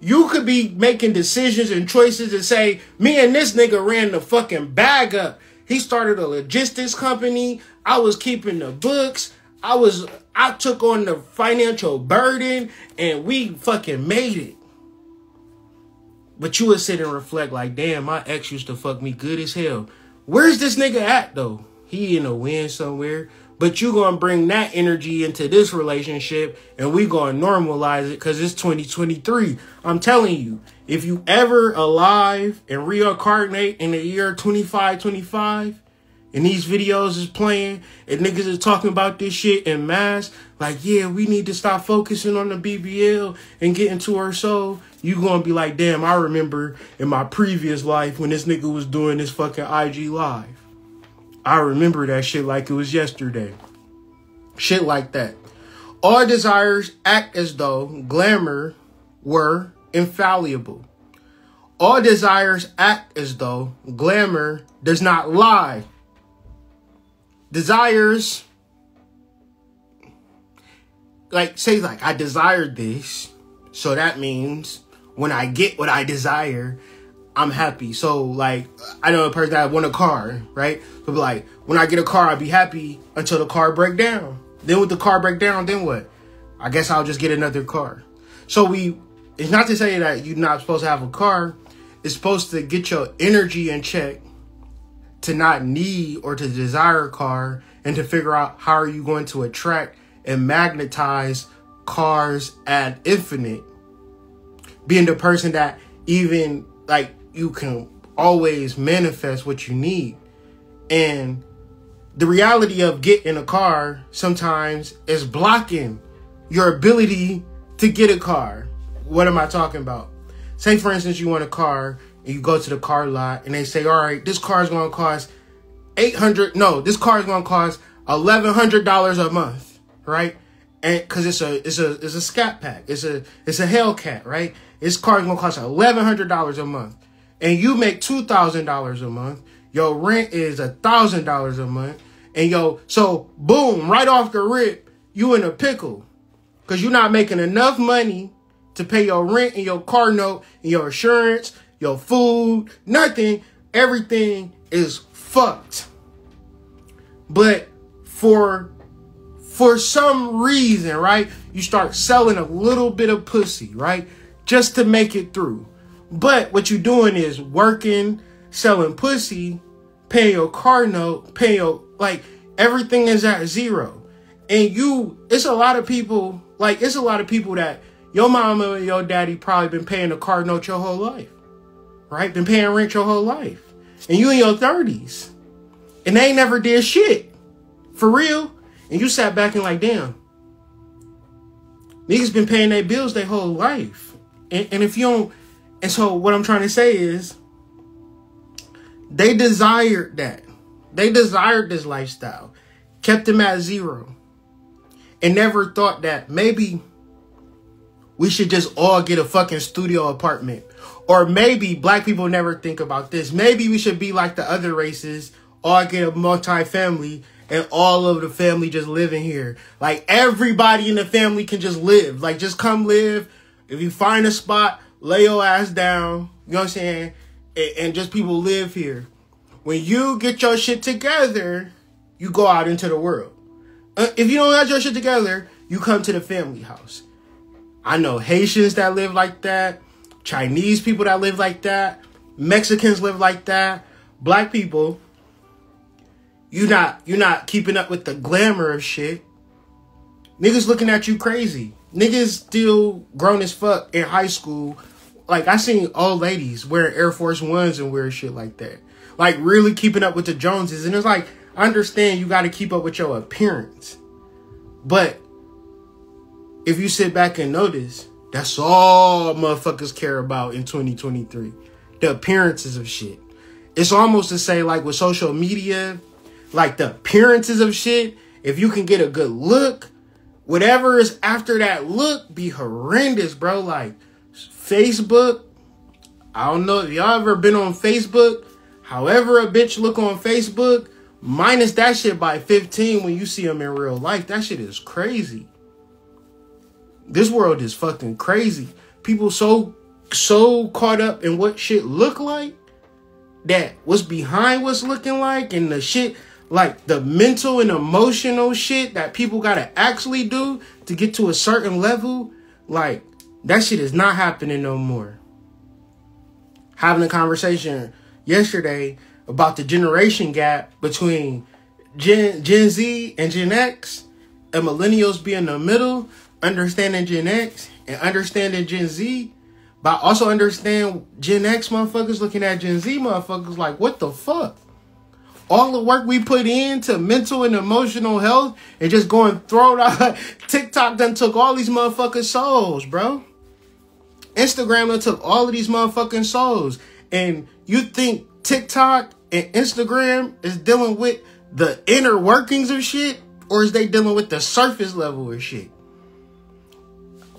You could be making decisions and choices and say, me and this nigga ran the fucking bag up. He started a logistics company. I was keeping the books. I was I took on the financial burden and we fucking made it. But you would sit and reflect like, damn, my ex used to fuck me good as hell. Where's this nigga at though? He in the wind somewhere. But you gonna bring that energy into this relationship and we gonna normalize it because it's 2023. I'm telling you, if you ever alive and reincarnate in the year 2525 and these videos is playing and niggas is talking about this shit in mass, like, yeah, we need to stop focusing on the BBL and get into our soul you gonna be like, damn, I remember in my previous life when this nigga was doing this fucking IG live. I remember that shit like it was yesterday. Shit like that. All desires act as though glamour were infallible. All desires act as though glamour does not lie. Desires, like, say, like, I desired this, so that means when I get what I desire, I'm happy. So like I know a person that want a car, right? So like when I get a car, I'll be happy until the car break down. Then with the car break down, then what? I guess I'll just get another car. So we it's not to say that you're not supposed to have a car. It's supposed to get your energy in check to not need or to desire a car and to figure out how are you going to attract and magnetize cars ad infinite being the person that even like you can always manifest what you need. And the reality of getting a car sometimes is blocking your ability to get a car. What am I talking about? Say, for instance, you want a car and you go to the car lot and they say, all right, this car is going to cost 800 no, this car is going to cost $1,100 a month, right? And because it's a it's a it's a scat pack, it's a it's a Hellcat, right? This car is gonna cost eleven hundred dollars a month, and you make two thousand dollars a month. Your rent is a thousand dollars a month, and yo, so boom, right off the rip, you in a pickle, cause you're not making enough money to pay your rent and your car note and your insurance, your food, nothing. Everything is fucked. But for for some reason, right? You start selling a little bit of pussy, right? just to make it through. But what you're doing is working, selling pussy, paying your car note, paying your like everything is at zero. And you it's a lot of people, like it's a lot of people that your mama and your daddy probably been paying the car note your whole life. Right? Been paying rent your whole life. And you in your 30s. And they never did shit. For real. And you sat back and like, damn. Niggas been paying their bills their whole life. And, and if you don't and so what I'm trying to say is they desired that. They desired this lifestyle. Kept them at zero. And never thought that maybe we should just all get a fucking studio apartment. Or maybe black people never think about this. Maybe we should be like the other races, all get a multi-family and all of the family just living here. Like everybody in the family can just live. Like just come live. If you find a spot, lay your ass down. You know what I'm saying? And, and just people live here. When you get your shit together, you go out into the world. Uh, if you don't have your shit together, you come to the family house. I know Haitians that live like that, Chinese people that live like that, Mexicans live like that, black people. You not you not keeping up with the glamour of shit. Niggas looking at you crazy. Niggas still grown as fuck in high school. Like I seen old ladies wearing Air Force Ones and wearing shit like that. Like really keeping up with the Joneses. And it's like, I understand you gotta keep up with your appearance. But if you sit back and notice, that's all motherfuckers care about in 2023. The appearances of shit. It's almost to say, like with social media, like the appearances of shit, if you can get a good look, whatever is after that look be horrendous, bro. Like Facebook, I don't know if y'all ever been on Facebook. However, a bitch look on Facebook, minus that shit by 15 when you see them in real life. That shit is crazy. This world is fucking crazy. People so so caught up in what shit look like that what's behind what's looking like and the shit like the mental and emotional shit that people gotta actually do to get to a certain level, like that shit is not happening no more. Having a conversation yesterday about the generation gap between Gen Gen Z and Gen X, and millennials being in the middle, understanding Gen X and understanding Gen Z, but also understand Gen X motherfuckers looking at Gen Z motherfuckers like, what the fuck? all the work we put into mental and emotional health and just going throw it out. *laughs* TikTok done took all these motherfucking souls, bro. Instagram done took all of these motherfucking souls. And you think TikTok and Instagram is dealing with the inner workings of shit? Or is they dealing with the surface level of shit?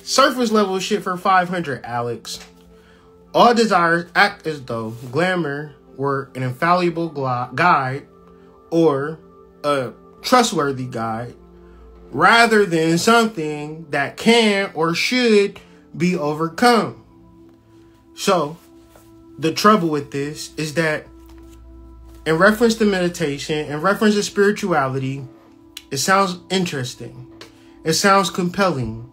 Surface level shit for 500, Alex. All desires act as though glamour were an infallible guide or a trustworthy guide rather than something that can or should be overcome. So, the trouble with this is that, in reference to meditation, in reference to spirituality, it sounds interesting, it sounds compelling,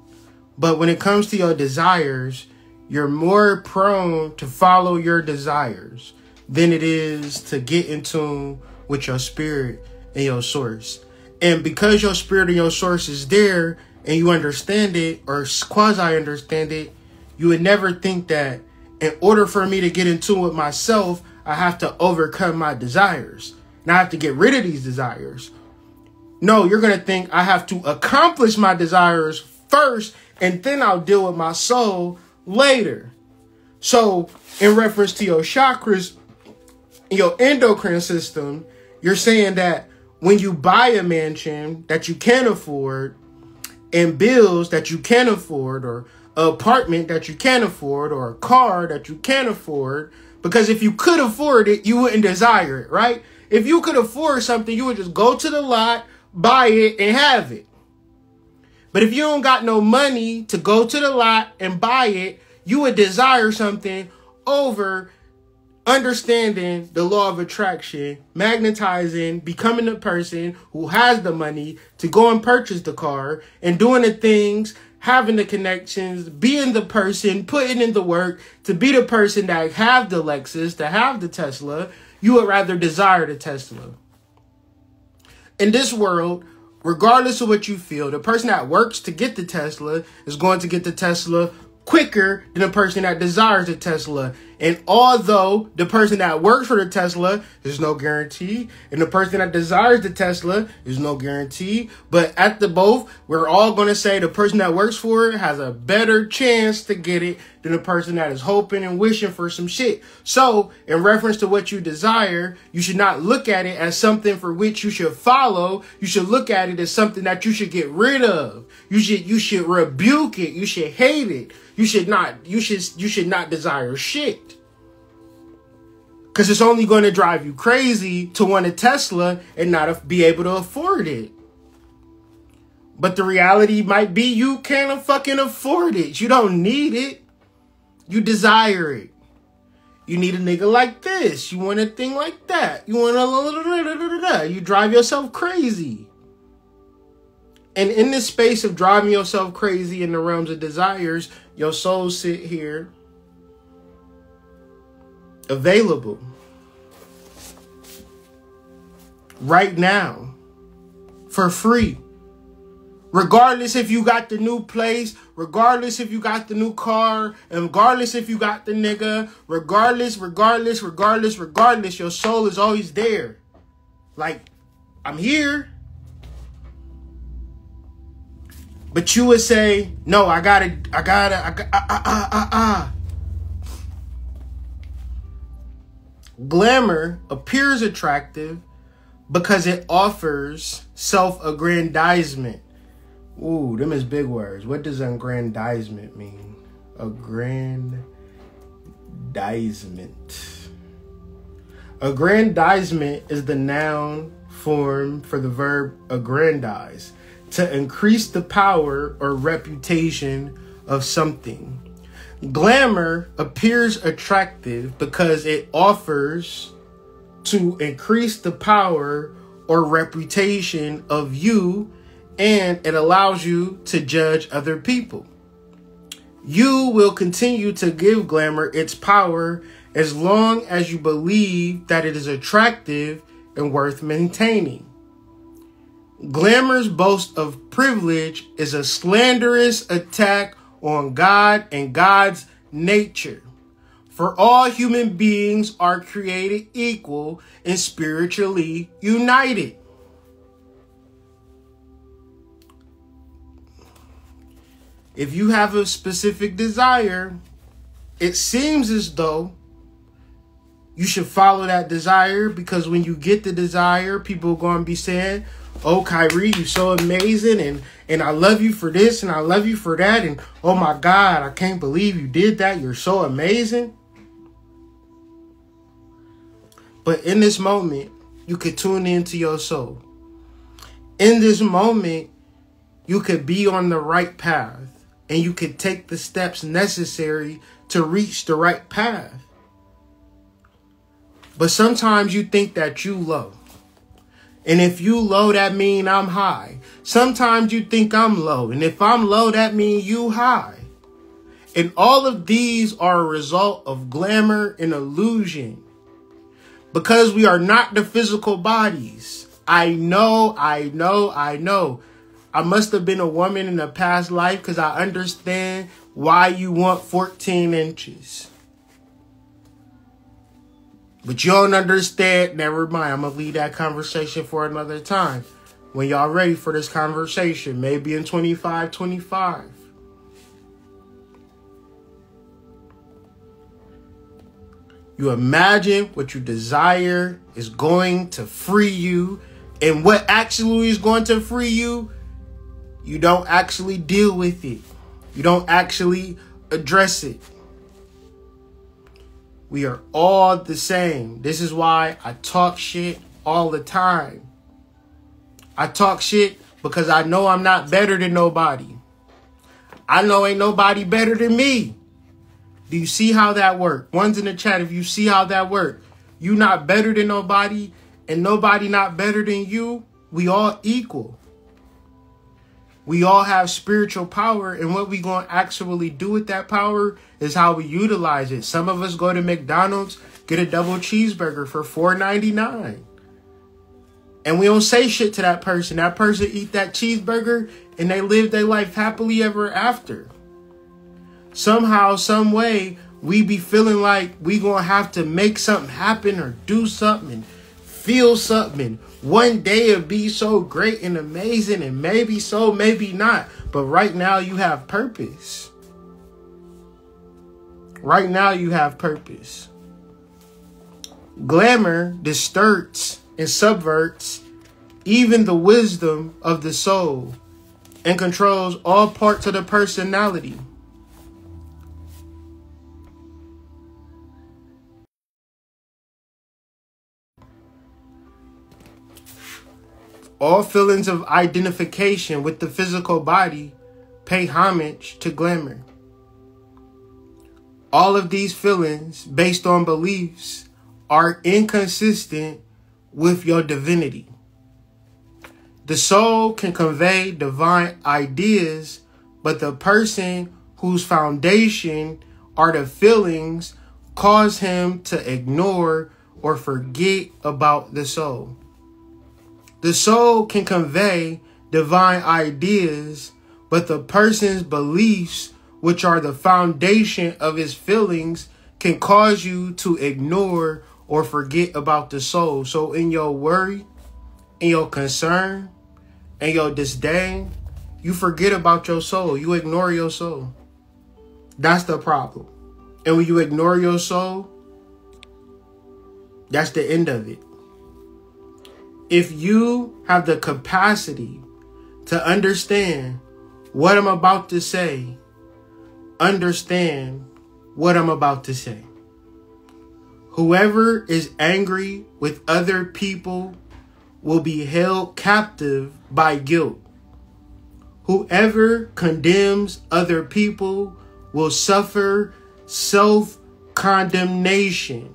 but when it comes to your desires, you're more prone to follow your desires than it is to get in tune with your spirit and your source. And because your spirit and your source is there and you understand it or quasi understand it, you would never think that in order for me to get in tune with myself, I have to overcome my desires. And I have to get rid of these desires. No, you're going to think I have to accomplish my desires first and then I'll deal with my soul later. So, in reference to your chakras, your endocrine system, you're saying that when you buy a mansion that you can afford and bills that you can afford or apartment that you can afford or a car that you can afford because if you could afford it you wouldn't desire it right if you could afford something you would just go to the lot buy it and have it but if you don't got no money to go to the lot and buy it you would desire something over understanding the law of attraction, magnetizing, becoming the person who has the money to go and purchase the car, and doing the things, having the connections, being the person, putting in the work to be the person that have the Lexus, to have the Tesla, you would rather desire the Tesla. In this world, regardless of what you feel, the person that works to get the Tesla is going to get the Tesla quicker than the person that desires a Tesla. And although the person that works for the Tesla is no guarantee, and the person that desires the Tesla is no guarantee, but at the both, we're all going to say the person that works for it has a better chance to get it than the person that is hoping and wishing for some shit. So, in reference to what you desire, you should not look at it as something for which you should follow. You should look at it as something that you should get rid of. You should you should rebuke it. You should hate it. You should not you should you should not desire shit. Cuz it's only going to drive you crazy to want a Tesla and not be able to afford it. But the reality might be you can't fucking afford it. You don't need it. You desire it. You need a nigga like this. You want a thing like that. You want a you drive yourself crazy. And in this space of driving yourself crazy in the realms of desires, your soul sit here available right now for free. Regardless if you got the new place, regardless if you got the new car, and regardless if you got the nigga, regardless, regardless, regardless, regardless, your soul is always there. Like, I'm here. But you would say, no, I gotta, I gotta, I gotta, ah, ah, ah, ah, Glamour appears attractive because it offers self aggrandizement. Ooh, them is big words. What does aggrandizement mean? Aggrandizement. Aggrandizement is the noun form for the verb aggrandize to increase the power or reputation of something. Glamour appears attractive because it offers to increase the power or reputation of you and it allows you to judge other people. You will continue to give glamour its power as long as you believe that it is attractive and worth maintaining. Glamour's boast of privilege is a slanderous attack on God and God's nature. For all human beings are created equal and spiritually united. If you have a specific desire, it seems as though you should follow that desire because when you get the desire, people are going to be saying, oh Kyrie, you're so amazing and and I love you for this and I love you for that and oh my God, I can't believe you did that. You're so amazing. But in this moment, you could tune into your soul. In this moment, you could be on the right path and you could take the steps necessary to reach the right path. But sometimes you think that you low. And if you low, that mean I'm high. Sometimes you think I'm low. And if I'm low, that mean you high. And all of these are a result of glamour and illusion. Because we are not the physical bodies. I know, I know, I know. I must have been a woman in a past life because I understand why you want 14 inches. But you don't understand. Never mind. I'm to leave that conversation for another time. When y'all ready for this conversation, maybe in 25 25. You imagine what you desire is going to free you, and what actually is going to free you, you don't actually deal with it. You don't actually address it. We are all the same. This is why I talk shit all the time. I talk shit because I know I'm not better than nobody. I know ain't nobody better than me. Do you see how that work? One's in the chat if you see how that work. You not better than nobody and nobody not better than you. We all equal. We all have spiritual power and what we going to actually do with that power is how we utilize it. Some of us go to McDonald's, get a double cheeseburger for $4.99. And we don't say shit to that person. That person eat that cheeseburger and they live their life happily ever after. Somehow, some way, we be feeling like we gonna have to make something happen or do something feel something. One day it'll be so great and amazing and maybe so, maybe not. But right now you have purpose. Right now you have purpose. Glamour distorts and subverts even the wisdom of the soul and controls all parts of the personality. All feelings of identification with the physical body pay homage to glamour. All of these feelings, based on beliefs, are inconsistent with your divinity. The soul can convey divine ideas, but the person whose foundation are the feelings cause him to ignore or forget about the soul. The soul can convey divine ideas, but the person's beliefs, which are the foundation of his feelings, can cause you to ignore or forget about the soul. So, in your worry, in your concern, and your disdain, you forget about your soul. You ignore your soul. That's the problem. And when you ignore your soul, that's the end of it if you have the capacity to understand what I'm about to say, understand what I'm about to say. Whoever is angry with other people will be held captive by guilt. Whoever condemns other people will suffer self condemnation.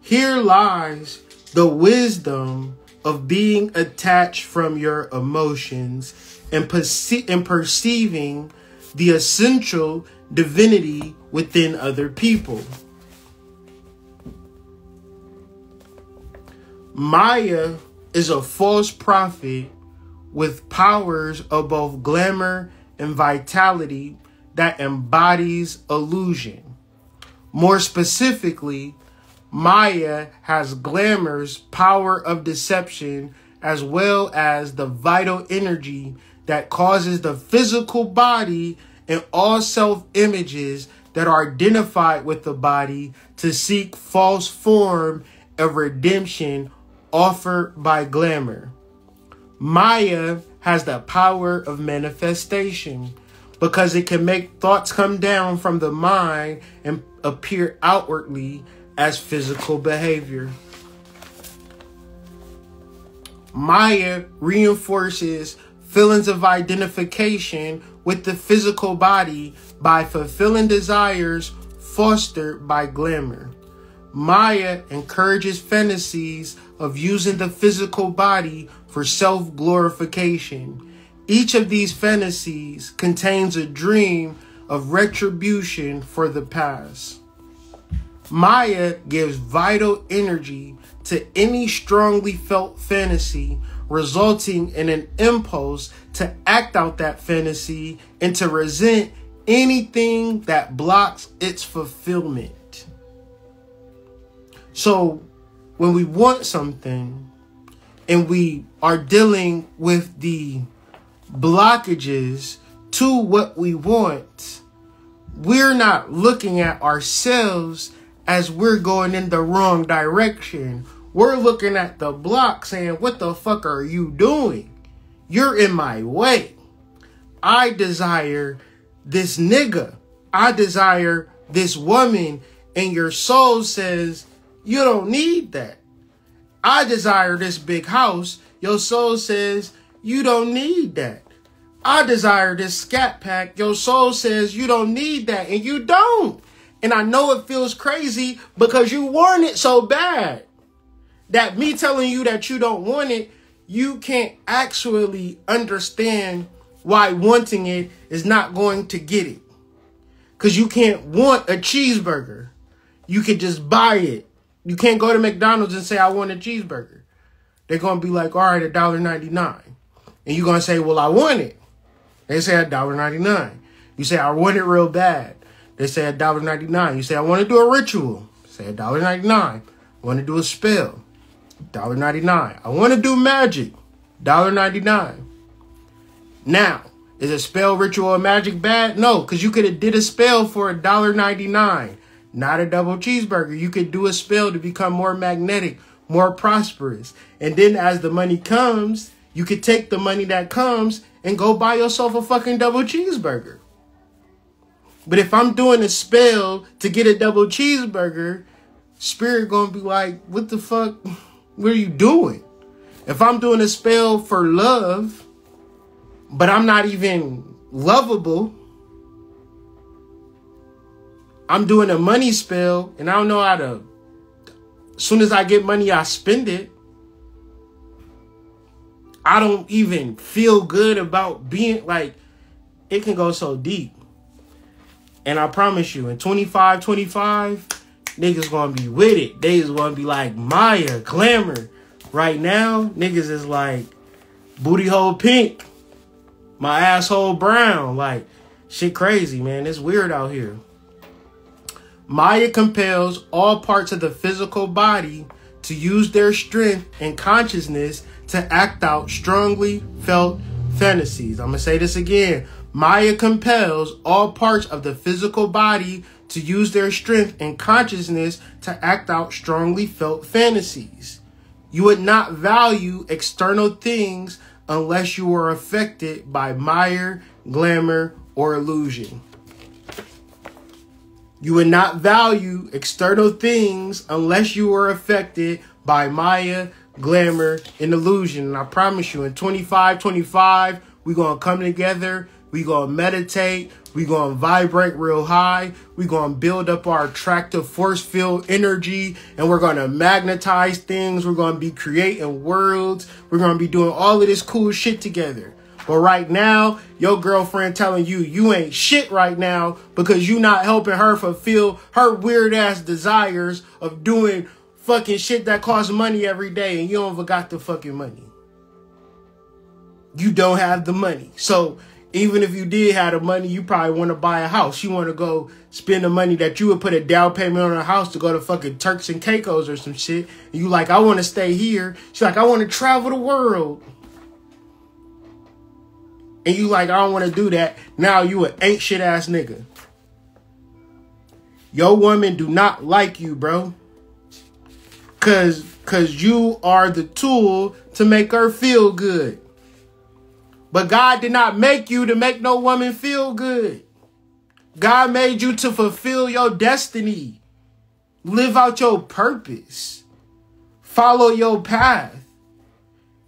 Here lies the wisdom of being attached from your emotions and, perce- and perceiving the essential divinity within other people. Maya is a false prophet with powers of both glamour and vitality that embodies illusion. More specifically, Maya has glamour's power of deception as well as the vital energy that causes the physical body and all self images that are identified with the body to seek false form of redemption offered by glamour. Maya has the power of manifestation because it can make thoughts come down from the mind and appear outwardly as physical behavior. Maya reinforces feelings of identification with the physical body by fulfilling desires fostered by glamour. Maya encourages fantasies of using the physical body for self glorification. Each of these fantasies contains a dream of retribution for the past. Maya gives vital energy to any strongly felt fantasy, resulting in an impulse to act out that fantasy and to resent anything that blocks its fulfillment. So, when we want something and we are dealing with the blockages to what we want, we're not looking at ourselves as we're going in the wrong direction. We're looking at the block saying, What the fuck are you doing? You're in my way. I desire this nigga. I desire this woman. And your soul says, You don't need that. I desire this big house. Your soul says, You don't need that. I desire this scat pack. Your soul says you don't need that, and you don't. And I know it feels crazy because you want it so bad. That me telling you that you don't want it, you can't actually understand why wanting it is not going to get it. Because you can't want a cheeseburger. You could just buy it. You can't go to McDonald's and say, I want a cheeseburger. They're going to be like, all right, $1.99. And you're going to say, well, I want it. They say $1.99. You say, I want it real bad. They say $1.99. You say, I want to do a ritual. Say $1.99. I want to do a spell. $1.99. I want to do magic. $1.99. Now, is a spell, ritual, or magic bad? No, because you could have did a spell for $1.99. Not a double cheeseburger. You could do a spell to become more magnetic, more prosperous. And then as the money comes, you could take the money that comes and go buy yourself a fucking double cheeseburger. But if I'm doing a spell to get a double cheeseburger, spirit gonna be like, what the fuck? *laughs* What are you doing? If I'm doing a spell for love, but I'm not even lovable, I'm doing a money spell and I don't know how to. As soon as I get money, I spend it. I don't even feel good about being like, it can go so deep. And I promise you, in 25, 25, niggas gonna be with it. They is gonna be like Maya, glamour. Right now, niggas is like booty hole pink, my asshole brown. Like shit crazy, man. It's weird out here. Maya compels all parts of the physical body to use their strength and consciousness to act out strongly felt fantasies. I'm gonna say this again. Maya compels all parts of the physical body to use their strength and consciousness to act out strongly felt fantasies. You would not value external things unless you were affected by Maya, glamour, or illusion. You would not value external things unless you were affected by Maya, glamour, and illusion. And I promise you, in 25, 25, we're going to come together we gonna meditate. We gonna vibrate real high. We gonna build up our attractive force field energy, and we're gonna magnetize things. We're gonna be creating worlds. We're gonna be doing all of this cool shit together. But right now, your girlfriend telling you you ain't shit right now because you not helping her fulfill her weird ass desires of doing fucking shit that costs money every day, and you don't even got the fucking money. You don't have the money. So even if you did have the money, you probably want to buy a house. You want to go spend the money that you would put a down payment on a house to go to fucking Turks and Caicos or some shit. And you like, I want to stay here. She's like, I want to travel the world. And you like, I don't want to do that. Now you an ain't shit ass nigga. Your woman do not like you, bro. Cause, cause you are the tool to make her feel good. But God did not make you to make no woman feel good. God made you to fulfill your destiny. Live out your purpose. Follow your path.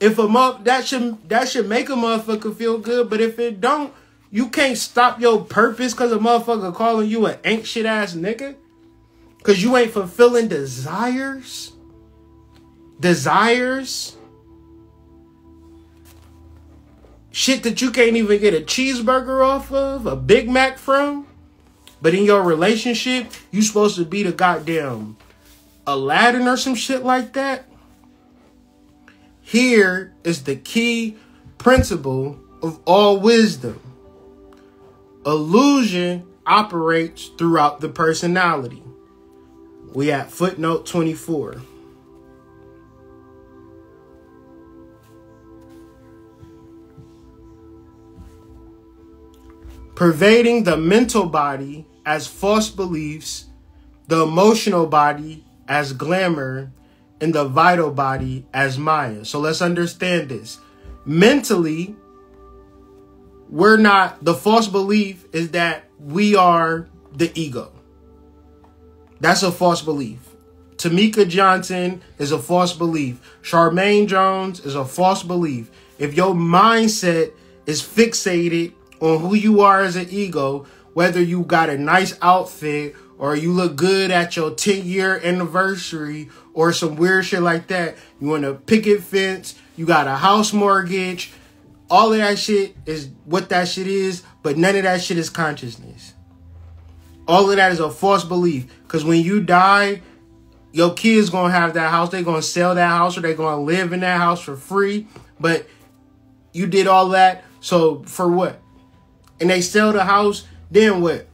If a month that should that should make a motherfucker feel good, but if it don't, you can't stop your purpose because a motherfucker calling you an shit ass nigga. Cause you ain't fulfilling desires. Desires. Shit that you can't even get a cheeseburger off of, a Big Mac from. But in your relationship, you supposed to be the goddamn Aladdin or some shit like that. Here is the key principle of all wisdom. Illusion operates throughout the personality. We at footnote 24. Pervading the mental body as false beliefs, the emotional body as glamour, and the vital body as Maya. So let's understand this. Mentally, we're not, the false belief is that we are the ego. That's a false belief. Tamika Johnson is a false belief. Charmaine Jones is a false belief. If your mindset is fixated on who you are as an ego, whether you got a nice outfit or you look good at your 10 year anniversary or some weird shit like that. You want a picket fence, you got a house mortgage. All of that shit is what that shit is, but none of that shit is consciousness. All of that is a false belief. Because when you die, your kids gonna have that house. They're gonna sell that house or they're gonna live in that house for free. But you did all that, so for what? And they sell the house, then what?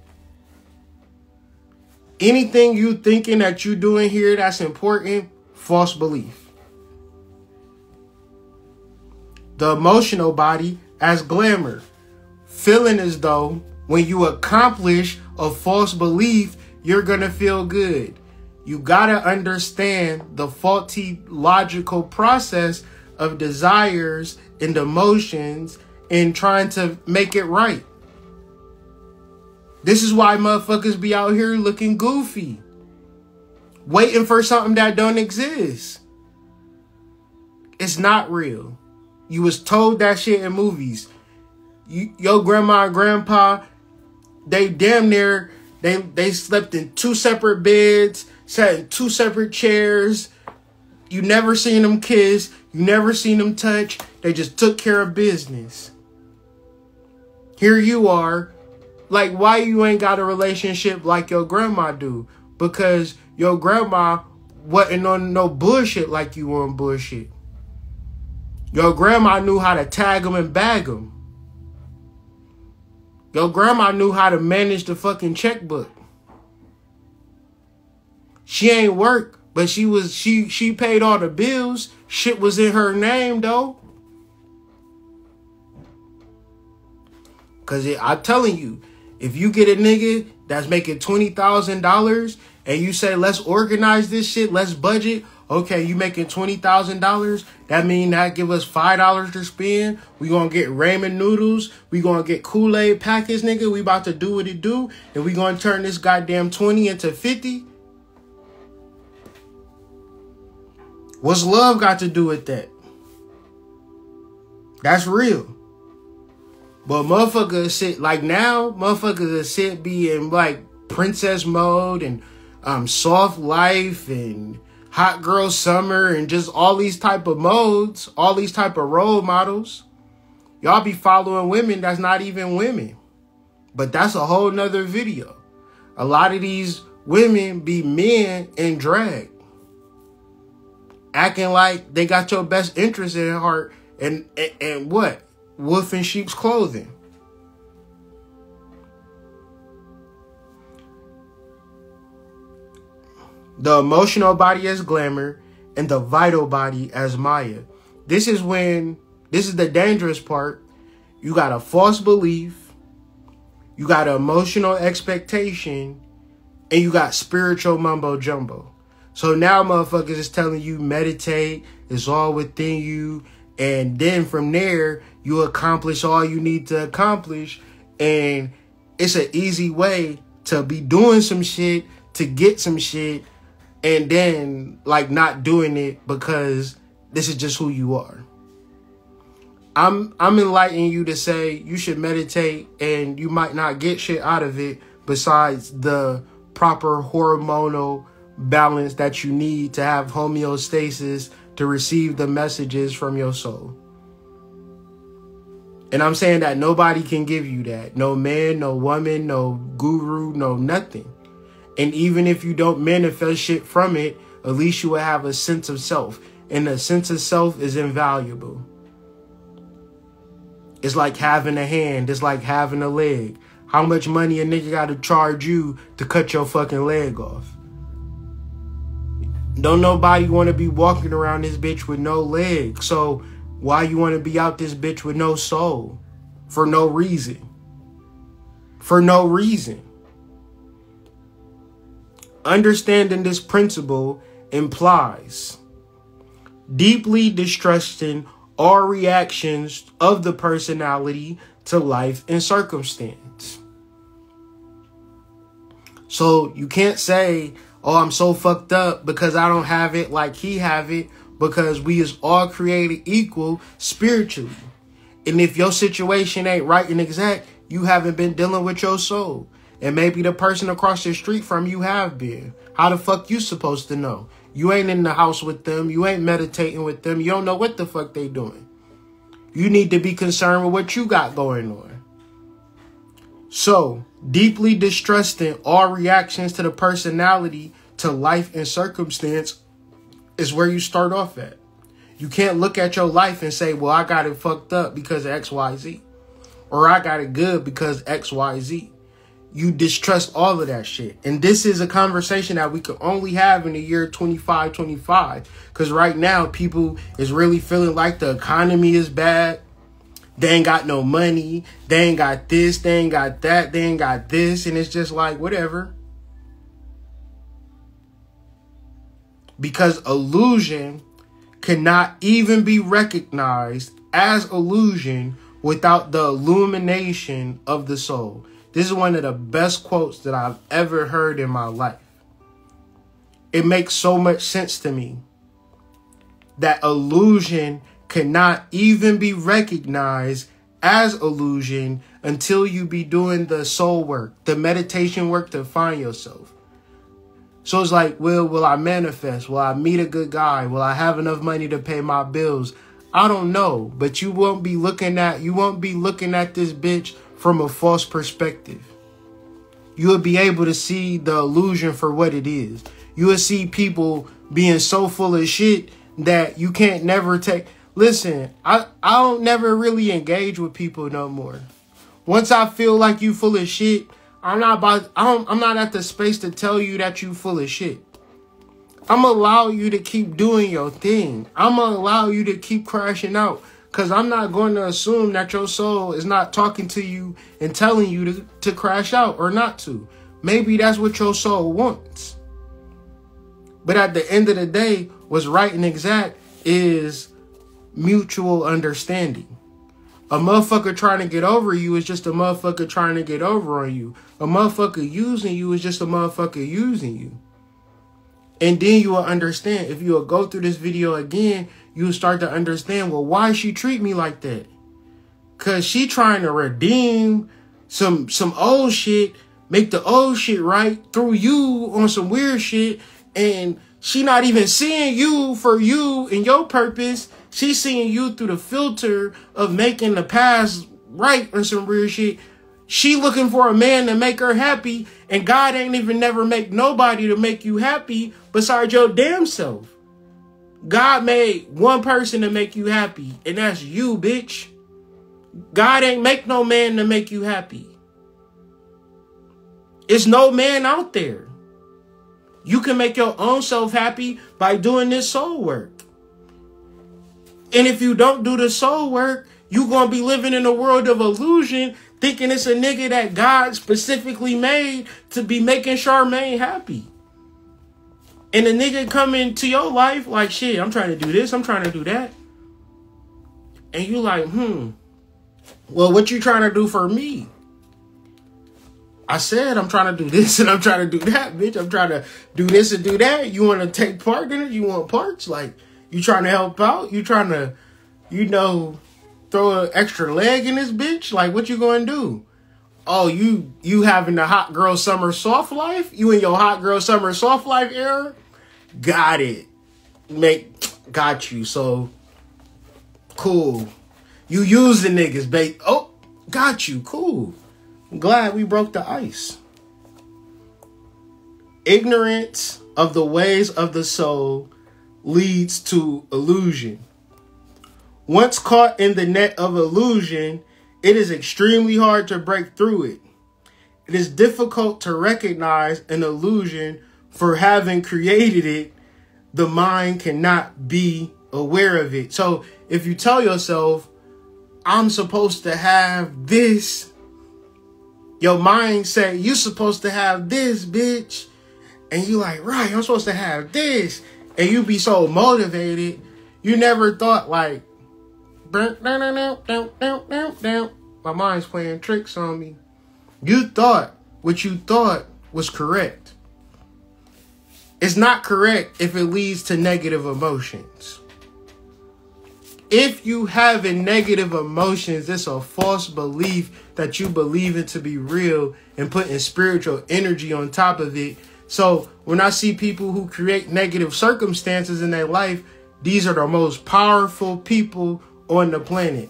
Anything you thinking that you doing here that's important, false belief. The emotional body as glamour. Feeling as though when you accomplish a false belief, you're gonna feel good. You gotta understand the faulty logical process of desires and emotions and trying to make it right. This is why motherfuckers be out here looking goofy. Waiting for something that don't exist. It's not real. You was told that shit in movies. You, your grandma and grandpa, they damn near they they slept in two separate beds, sat in two separate chairs. You never seen them kiss, you never seen them touch. They just took care of business. Here you are like, why you ain't got a relationship like your grandma do? Because your grandma wasn't on no bullshit like you on bullshit. Your grandma knew how to tag them and bag them. Your grandma knew how to manage the fucking checkbook. She ain't work, but she was she she paid all the bills. Shit was in her name though. Cause I'm telling you, if you get a nigga that's making twenty thousand dollars and you say let's organize this shit, let's budget. Okay, you making twenty thousand dollars? That mean that give us five dollars to spend. We gonna get ramen noodles. We gonna get Kool Aid packets, nigga. We about to do what it do, and we gonna turn this goddamn twenty into fifty. What's love got to do with that? That's real. But motherfuckers sit like now, motherfuckers are sit be in like princess mode and um soft life and hot girl summer and just all these type of modes, all these type of role models. Y'all be following women that's not even women. But that's a whole nother video. A lot of these women be men in drag. Acting like they got your best interest in heart and, and, and what? Wolf in sheep's clothing. The emotional body as glamour and the vital body as Maya. This is when, this is the dangerous part. You got a false belief, you got an emotional expectation, and you got spiritual mumbo jumbo. So now motherfuckers is telling you meditate, it's all within you. And then from there, you accomplish all you need to accomplish. And it's an easy way to be doing some shit, to get some shit, and then like not doing it because this is just who you are. I'm I'm enlightening you to say you should meditate and you might not get shit out of it besides the proper hormonal balance that you need to have homeostasis to receive the messages from your soul. And I'm saying that nobody can give you that. No man, no woman, no guru, no nothing. And even if you don't manifest shit from it, at least you will have a sense of self. And a sense of self is invaluable. It's like having a hand. It's like having a leg. How much money a nigga gotta charge you to cut your fucking leg off? Don't nobody want to be walking around this bitch with no legs. So why you want to be out this bitch with no soul? For no reason. For no reason. Understanding this principle implies deeply distrusting all reactions of the personality to life and circumstance. So you can't say, oh, I'm so fucked up because I don't have it like he have it because we is all created equal spiritually. And if your situation ain't right and exact, you haven't been dealing with your soul. And maybe the person across the street from you have been. How the fuck you supposed to know? You ain't in the house with them. You ain't meditating with them. You don't know what the fuck they doing. You need to be concerned with what you got going on. So, deeply distrusting all reactions to the personality, to life and circumstance is where you start off at. You can't look at your life and say, well, I got it fucked up because of XYZ. Or I got it good because XYZ. You distrust all of that shit. And this is a conversation that we can only have in the year 25, 25. Because right now, people is really feeling like the economy is bad. They ain't got no money. They ain't got this. They ain't got that. They ain't got this. And it's just like, whatever. Because illusion cannot even be recognized as illusion without the illumination of the soul. This is one of the best quotes that I've ever heard in my life. It makes so much sense to me that illusion cannot even be recognized as illusion until you be doing the soul work, the meditation work to find yourself. So it's like, will will I manifest? Will I meet a good guy? Will I have enough money to pay my bills? I don't know, but you won't be looking at you won't be looking at this bitch from a false perspective. You will be able to see the illusion for what it is. You will see people being so full of shit that you can't never take listen, I, I don't never really engage with people no more. Once I feel like you full of shit, I'm not about I don't I'm not at the space to tell you that you full of shit. I'm allow you to keep doing your thing. I'm gonna allow you to keep crashing out. Cause I'm not going to assume that your soul is not talking to you and telling you to, to crash out or not to. Maybe that's what your soul wants. But at the end of the day, what's right and exact is mutual understanding. A motherfucker trying to get over you is just a motherfucker trying to get over on you. A motherfucker using you is just a motherfucker using you. And then you will understand. If you will go through this video again, you will start to understand, well, why she treat me like that? Cause she trying to redeem some some old shit, make the old shit right through you on some weird shit, and she not even seeing you for you and your purpose. She's seeing you through the filter of making the past right or some weird shit. She looking for a man to make her happy, and God ain't even never make nobody to make you happy besides your damn self. God made one person to make you happy, and that's you, bitch. God ain't make no man to make you happy. It's no man out there. You can make your own self happy by doing this soul work. And if you don't do the soul work, you going to be living in a world of illusion thinking it's a nigga that God specifically made to be making Charmaine happy. And a nigga come into your life like, shit, I'm trying to do this, I'm trying to do that. And you like, hmm, well, what you trying to do for me? I said I'm trying to do this *laughs* and I'm trying to do that, bitch. I'm trying to do this and do that. You want to take part in it? You want parts? Like, you trying to help out? You trying to, you know, throw an extra leg in this bitch? Like, what you going to do? Oh, you you having the hot girl summer soft life? You in your hot girl summer soft life era? Got it. Make got you. So cool. You use the niggas, babe. Oh, got you. Cool. I'm glad we broke the ice. Ignorance of the ways of the soul leads to illusion. Once caught in the net of illusion, it is extremely hard to break through it. It is difficult to recognize an illusion for having created it. The mind cannot be aware of it. So if you tell yourself, I'm supposed to have this, your mind say, you're supposed to have this, bitch. And you like, right, I'm supposed to have this and you be so motivated, you never thought like, my mind's playing tricks on me. You thought what you thought was correct. It's not correct if it leads to negative emotions. if you have a negative emotions, it's a false belief that you believe it to be real and putting spiritual energy on top of it. So when I see people who create negative circumstances in their life, these are the most powerful people on the planet.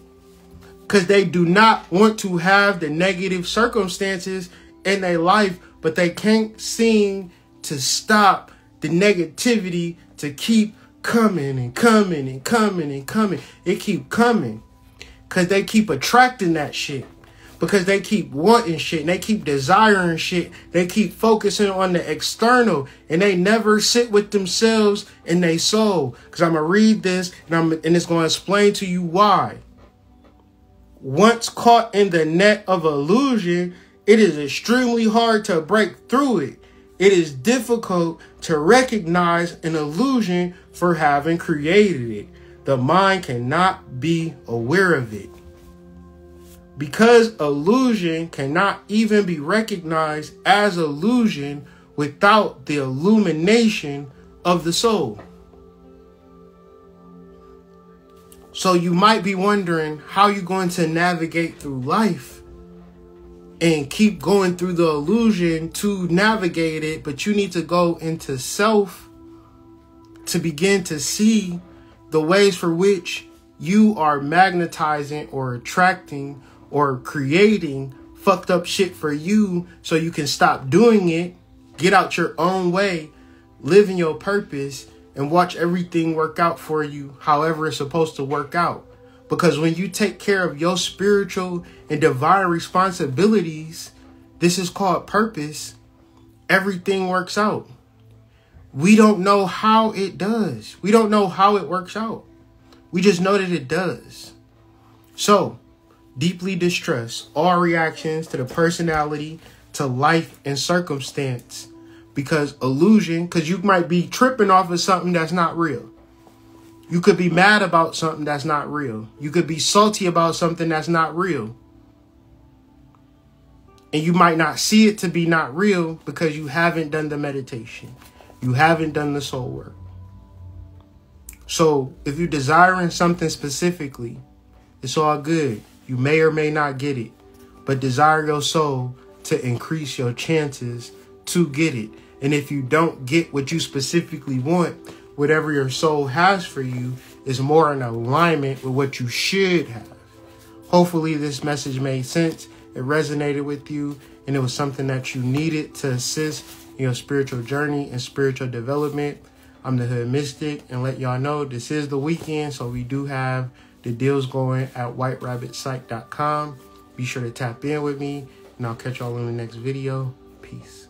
Because they do not want to have the negative circumstances in their life, but they can't seem to stop the negativity to keep coming and coming and coming and coming. It keep coming. Cause they keep attracting that shit. Because they keep wanting shit and they keep desiring shit. They keep focusing on the external and they never sit with themselves and they soul. Cause I'm gonna read this and I'm and it's gonna explain to you why. Once caught in the net of illusion, it is extremely hard to break through it. It is difficult to recognize an illusion for having created it. The mind cannot be aware of it. Because illusion cannot even be recognized as illusion without the illumination of the soul. So you might be wondering how you're going to navigate through life and keep going through the illusion to navigate it, but you need to go into self to begin to see the ways for which you are magnetizing or attracting or creating fucked up shit for you so you can stop doing it, get out your own way, live in your purpose, and watch everything work out for you however it's supposed to work out. Because when you take care of your spiritual and divine responsibilities, this is called purpose, everything works out. We don't know how it does. We don't know how it works out. We just know that it does. So, deeply distrust all reactions to the personality, to life and circumstance. Because illusion, because you might be tripping off of something that's not real. You could be mad about something that's not real. You could be salty about something that's not real. And you might not see it to be not real because you haven't done the meditation. You haven't done the soul work. So if you're desiring something specifically, it's all good. You may or may not get it. But desire your soul to increase your chances to get it. And if you don't get what you specifically want, whatever your soul has for you is more in alignment with what you should have. Hopefully, this message made sense. It resonated with you, and it was something that you needed to assist in your spiritual journey and spiritual development. I'm the Hood Mystic, and let y'all know this is the weekend, so we do have the deals going at whiterabbitpsych.com. Be sure to tap in with me, and I'll catch y'all in the next video. Peace.